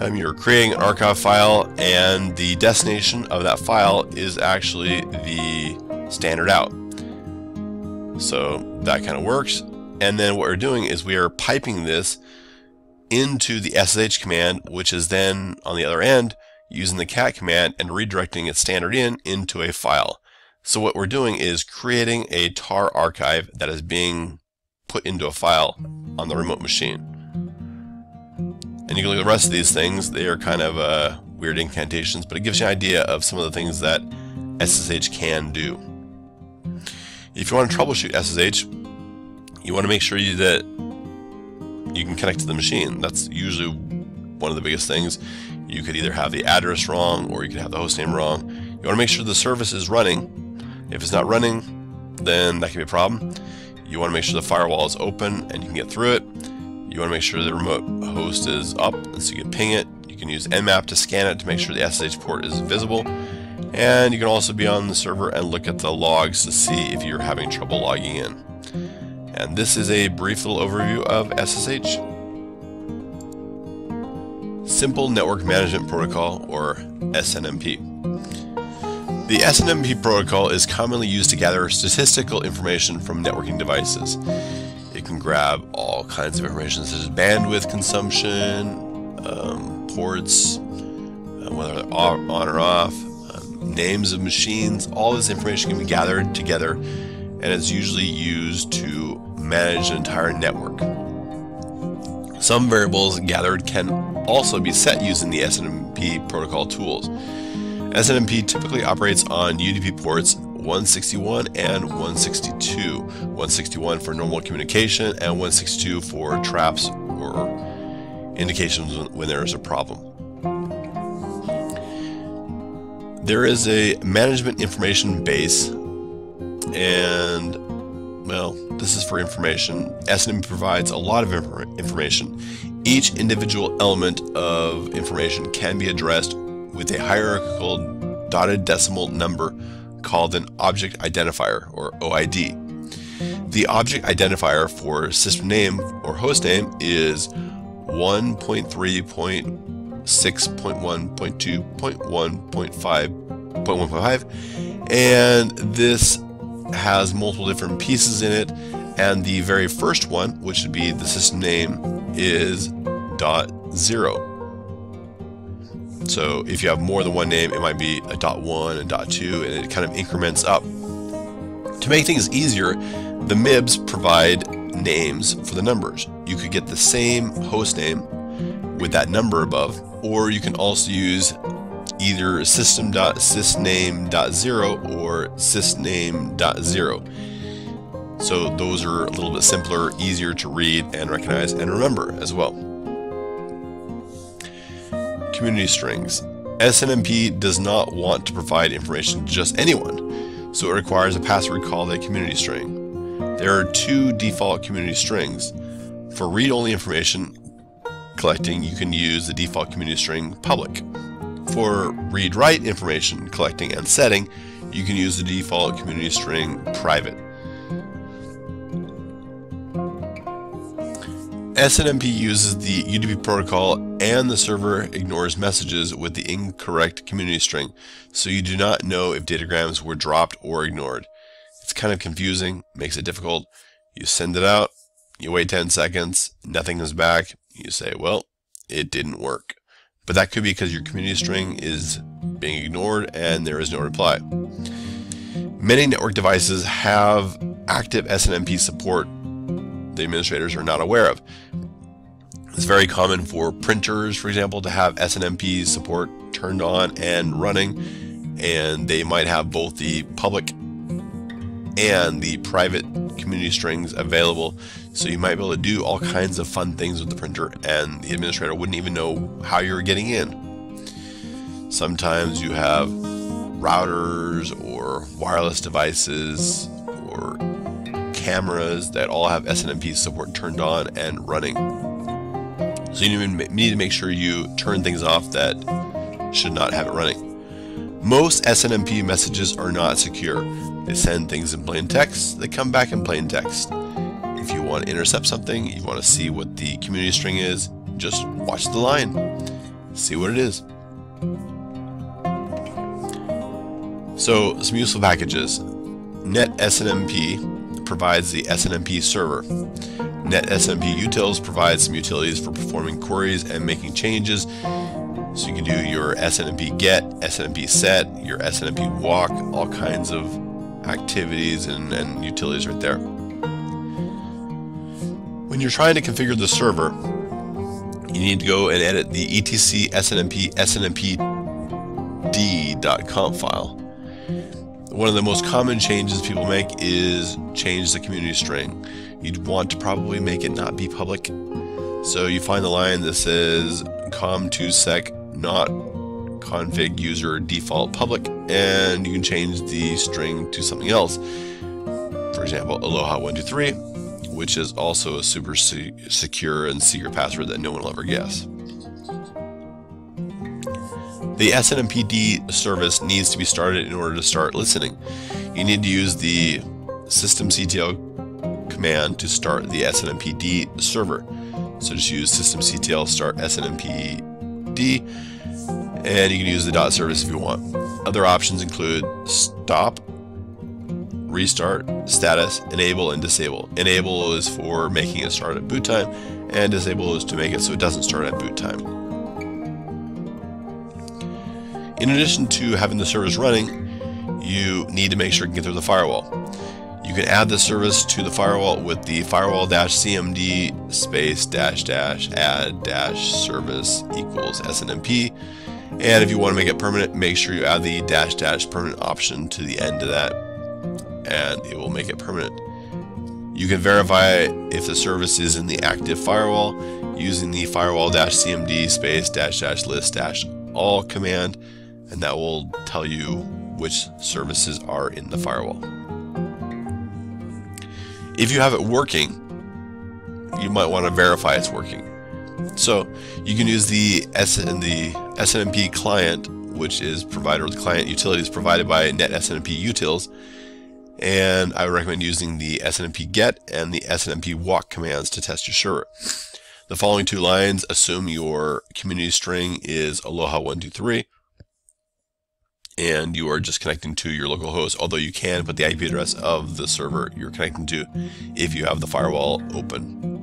um, you're creating an archive file and the destination of that file is actually the standard out. So that kind of works. And then what we're doing is we are piping this into the SSH command, which is then on the other end using the cat command and redirecting its standard in into a file. So what we're doing is creating a tar archive that is being put into a file on the remote machine. And you can look at the rest of these things. They are kind of uh, weird incantations, but it gives you an idea of some of the things that SSH can do. If you want to troubleshoot SSH, you want to make sure you, that you can connect to the machine. That's usually one of the biggest things. You could either have the address wrong or you could have the host name wrong. You want to make sure the service is running. If it's not running, then that can be a problem. You want to make sure the firewall is open and you can get through it. You want to make sure the remote host is up so you can ping it. You can use Nmap to scan it to make sure the SSH port is visible. And you can also be on the server and look at the logs to see if you're having trouble logging in. And this is a brief little overview of SSH. Simple Network Management Protocol, or SNMP. The SNMP protocol is commonly used to gather statistical information from networking devices. It can grab all kinds of information such as bandwidth consumption, um, ports, uh, whether they're on or off, names of machines, all this information can be gathered together and it's usually used to manage an entire network. Some variables gathered can also be set using the SNMP protocol tools. SNMP typically operates on UDP ports 161 and 162. 161 for normal communication and 162 for traps or indications when there is a problem. There is a management information base and well, this is for information. SNMP provides a lot of information. Each individual element of information can be addressed with a hierarchical dotted decimal number called an object identifier or OID. The object identifier for system name or host name is 1.3.6.1.2.1.5.1.5 and this has multiple different pieces in it and the very first one which would be the system name is dot zero so if you have more than one name, it might be a dot one and dot two, and it kind of increments up. To make things easier, the MIBs provide names for the numbers. You could get the same host name with that number above, or you can also use either system.sysname.0 or sysname.0. So those are a little bit simpler, easier to read and recognize and remember as well community strings. SNMP does not want to provide information to just anyone, so it requires a password called a community string. There are two default community strings. For read-only information collecting, you can use the default community string public. For read-write information collecting and setting, you can use the default community string private. SNMP uses the UDP protocol and the server ignores messages with the incorrect community string, so you do not know if datagrams were dropped or ignored. It's kind of confusing, makes it difficult. You send it out, you wait 10 seconds, nothing comes back, you say, well, it didn't work. But that could be because your community string is being ignored and there is no reply. Many network devices have active SNMP support the administrators are not aware of. It's very common for printers, for example, to have SNMP support turned on and running, and they might have both the public and the private community strings available. So you might be able to do all kinds of fun things with the printer, and the administrator wouldn't even know how you're getting in. Sometimes you have routers or wireless devices or cameras that all have SNMP support turned on and running. So you need to make sure you turn things off that should not have it running. Most SNMP messages are not secure. They send things in plain text, they come back in plain text. If you want to intercept something, you want to see what the community string is, just watch the line, see what it is. So, some useful packages. NetSNMP provides the SNMP server. NetSNMP Utils provides some utilities for performing queries and making changes. So you can do your SNMP get, SNMP set, your SNMP walk, all kinds of activities and, and utilities right there. When you're trying to configure the server, you need to go and edit the etc snmp snmp.d.conf file. One of the most common changes people make is change the community string. You'd want to probably make it not be public. So you find the line that says com2sec not config user default public and you can change the string to something else. For example, aloha123, which is also a super secure and secret password that no one will ever guess. The SNMPD service needs to be started in order to start listening. You need to use the systemctl command to start the SNMPD server. So just use systemctl start SNMPD and you can use the dot service if you want. Other options include stop, restart, status, enable, and disable. Enable is for making it start at boot time, and disable is to make it so it doesn't start at boot time. In addition to having the service running, you need to make sure it can get through the firewall. You can add the service to the firewall with the firewall-cmd space dash dash add dash service equals snmp. And if you want to make it permanent, make sure you add the dash dash permanent option to the end of that, and it will make it permanent. You can verify if the service is in the active firewall using the firewall-cmd space dash dash list dash all command, and that will tell you which services are in the firewall. If you have it working, you might want to verify it's working. So you can use the S the SNMP client, which is provided with client utilities provided by NetSNMP Utils, and I would recommend using the SNMP get and the SNMP walk commands to test your server. The following two lines assume your community string is aloha123 and you are just connecting to your local host, although you can put the IP address of the server you're connecting to if you have the firewall open.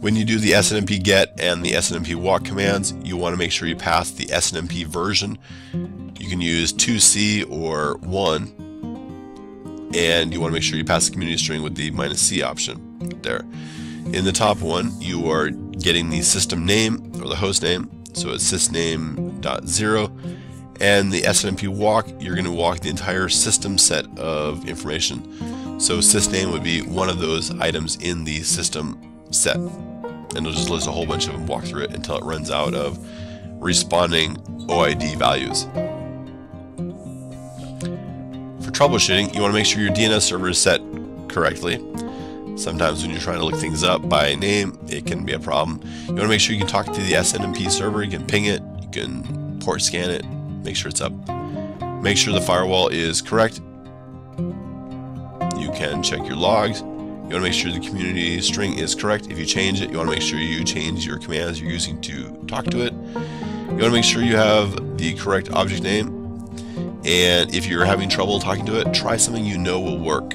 When you do the SNMP get and the SNMP walk commands, you want to make sure you pass the SNMP version. You can use 2C or 1, and you want to make sure you pass the community string with the minus C option there. In the top one, you are getting the system name or the host name, so it's sysname.0 and the SNMP walk, you're going to walk the entire system set of information. So sysname would be one of those items in the system set. And it'll just list a whole bunch of them, walk through it until it runs out of responding OID values. Troubleshooting, you want to make sure your DNS server is set correctly. Sometimes when you're trying to look things up by name, it can be a problem. You want to make sure you can talk to the SNMP server, you can ping it, you can port scan it, make sure it's up. Make sure the firewall is correct. You can check your logs. You want to make sure the community string is correct. If you change it, you want to make sure you change your commands you're using to talk to it. You want to make sure you have the correct object name. And if you're having trouble talking to it, try something you know will work.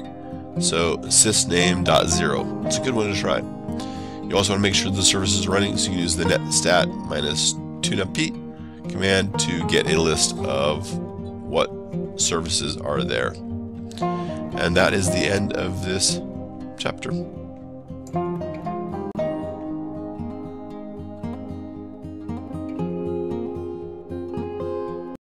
So sysname.0. It's a good one to try. You also want to make sure the service is running, so you can use the netstat minus tunupp command to get a list of what services are there. And that is the end of this chapter.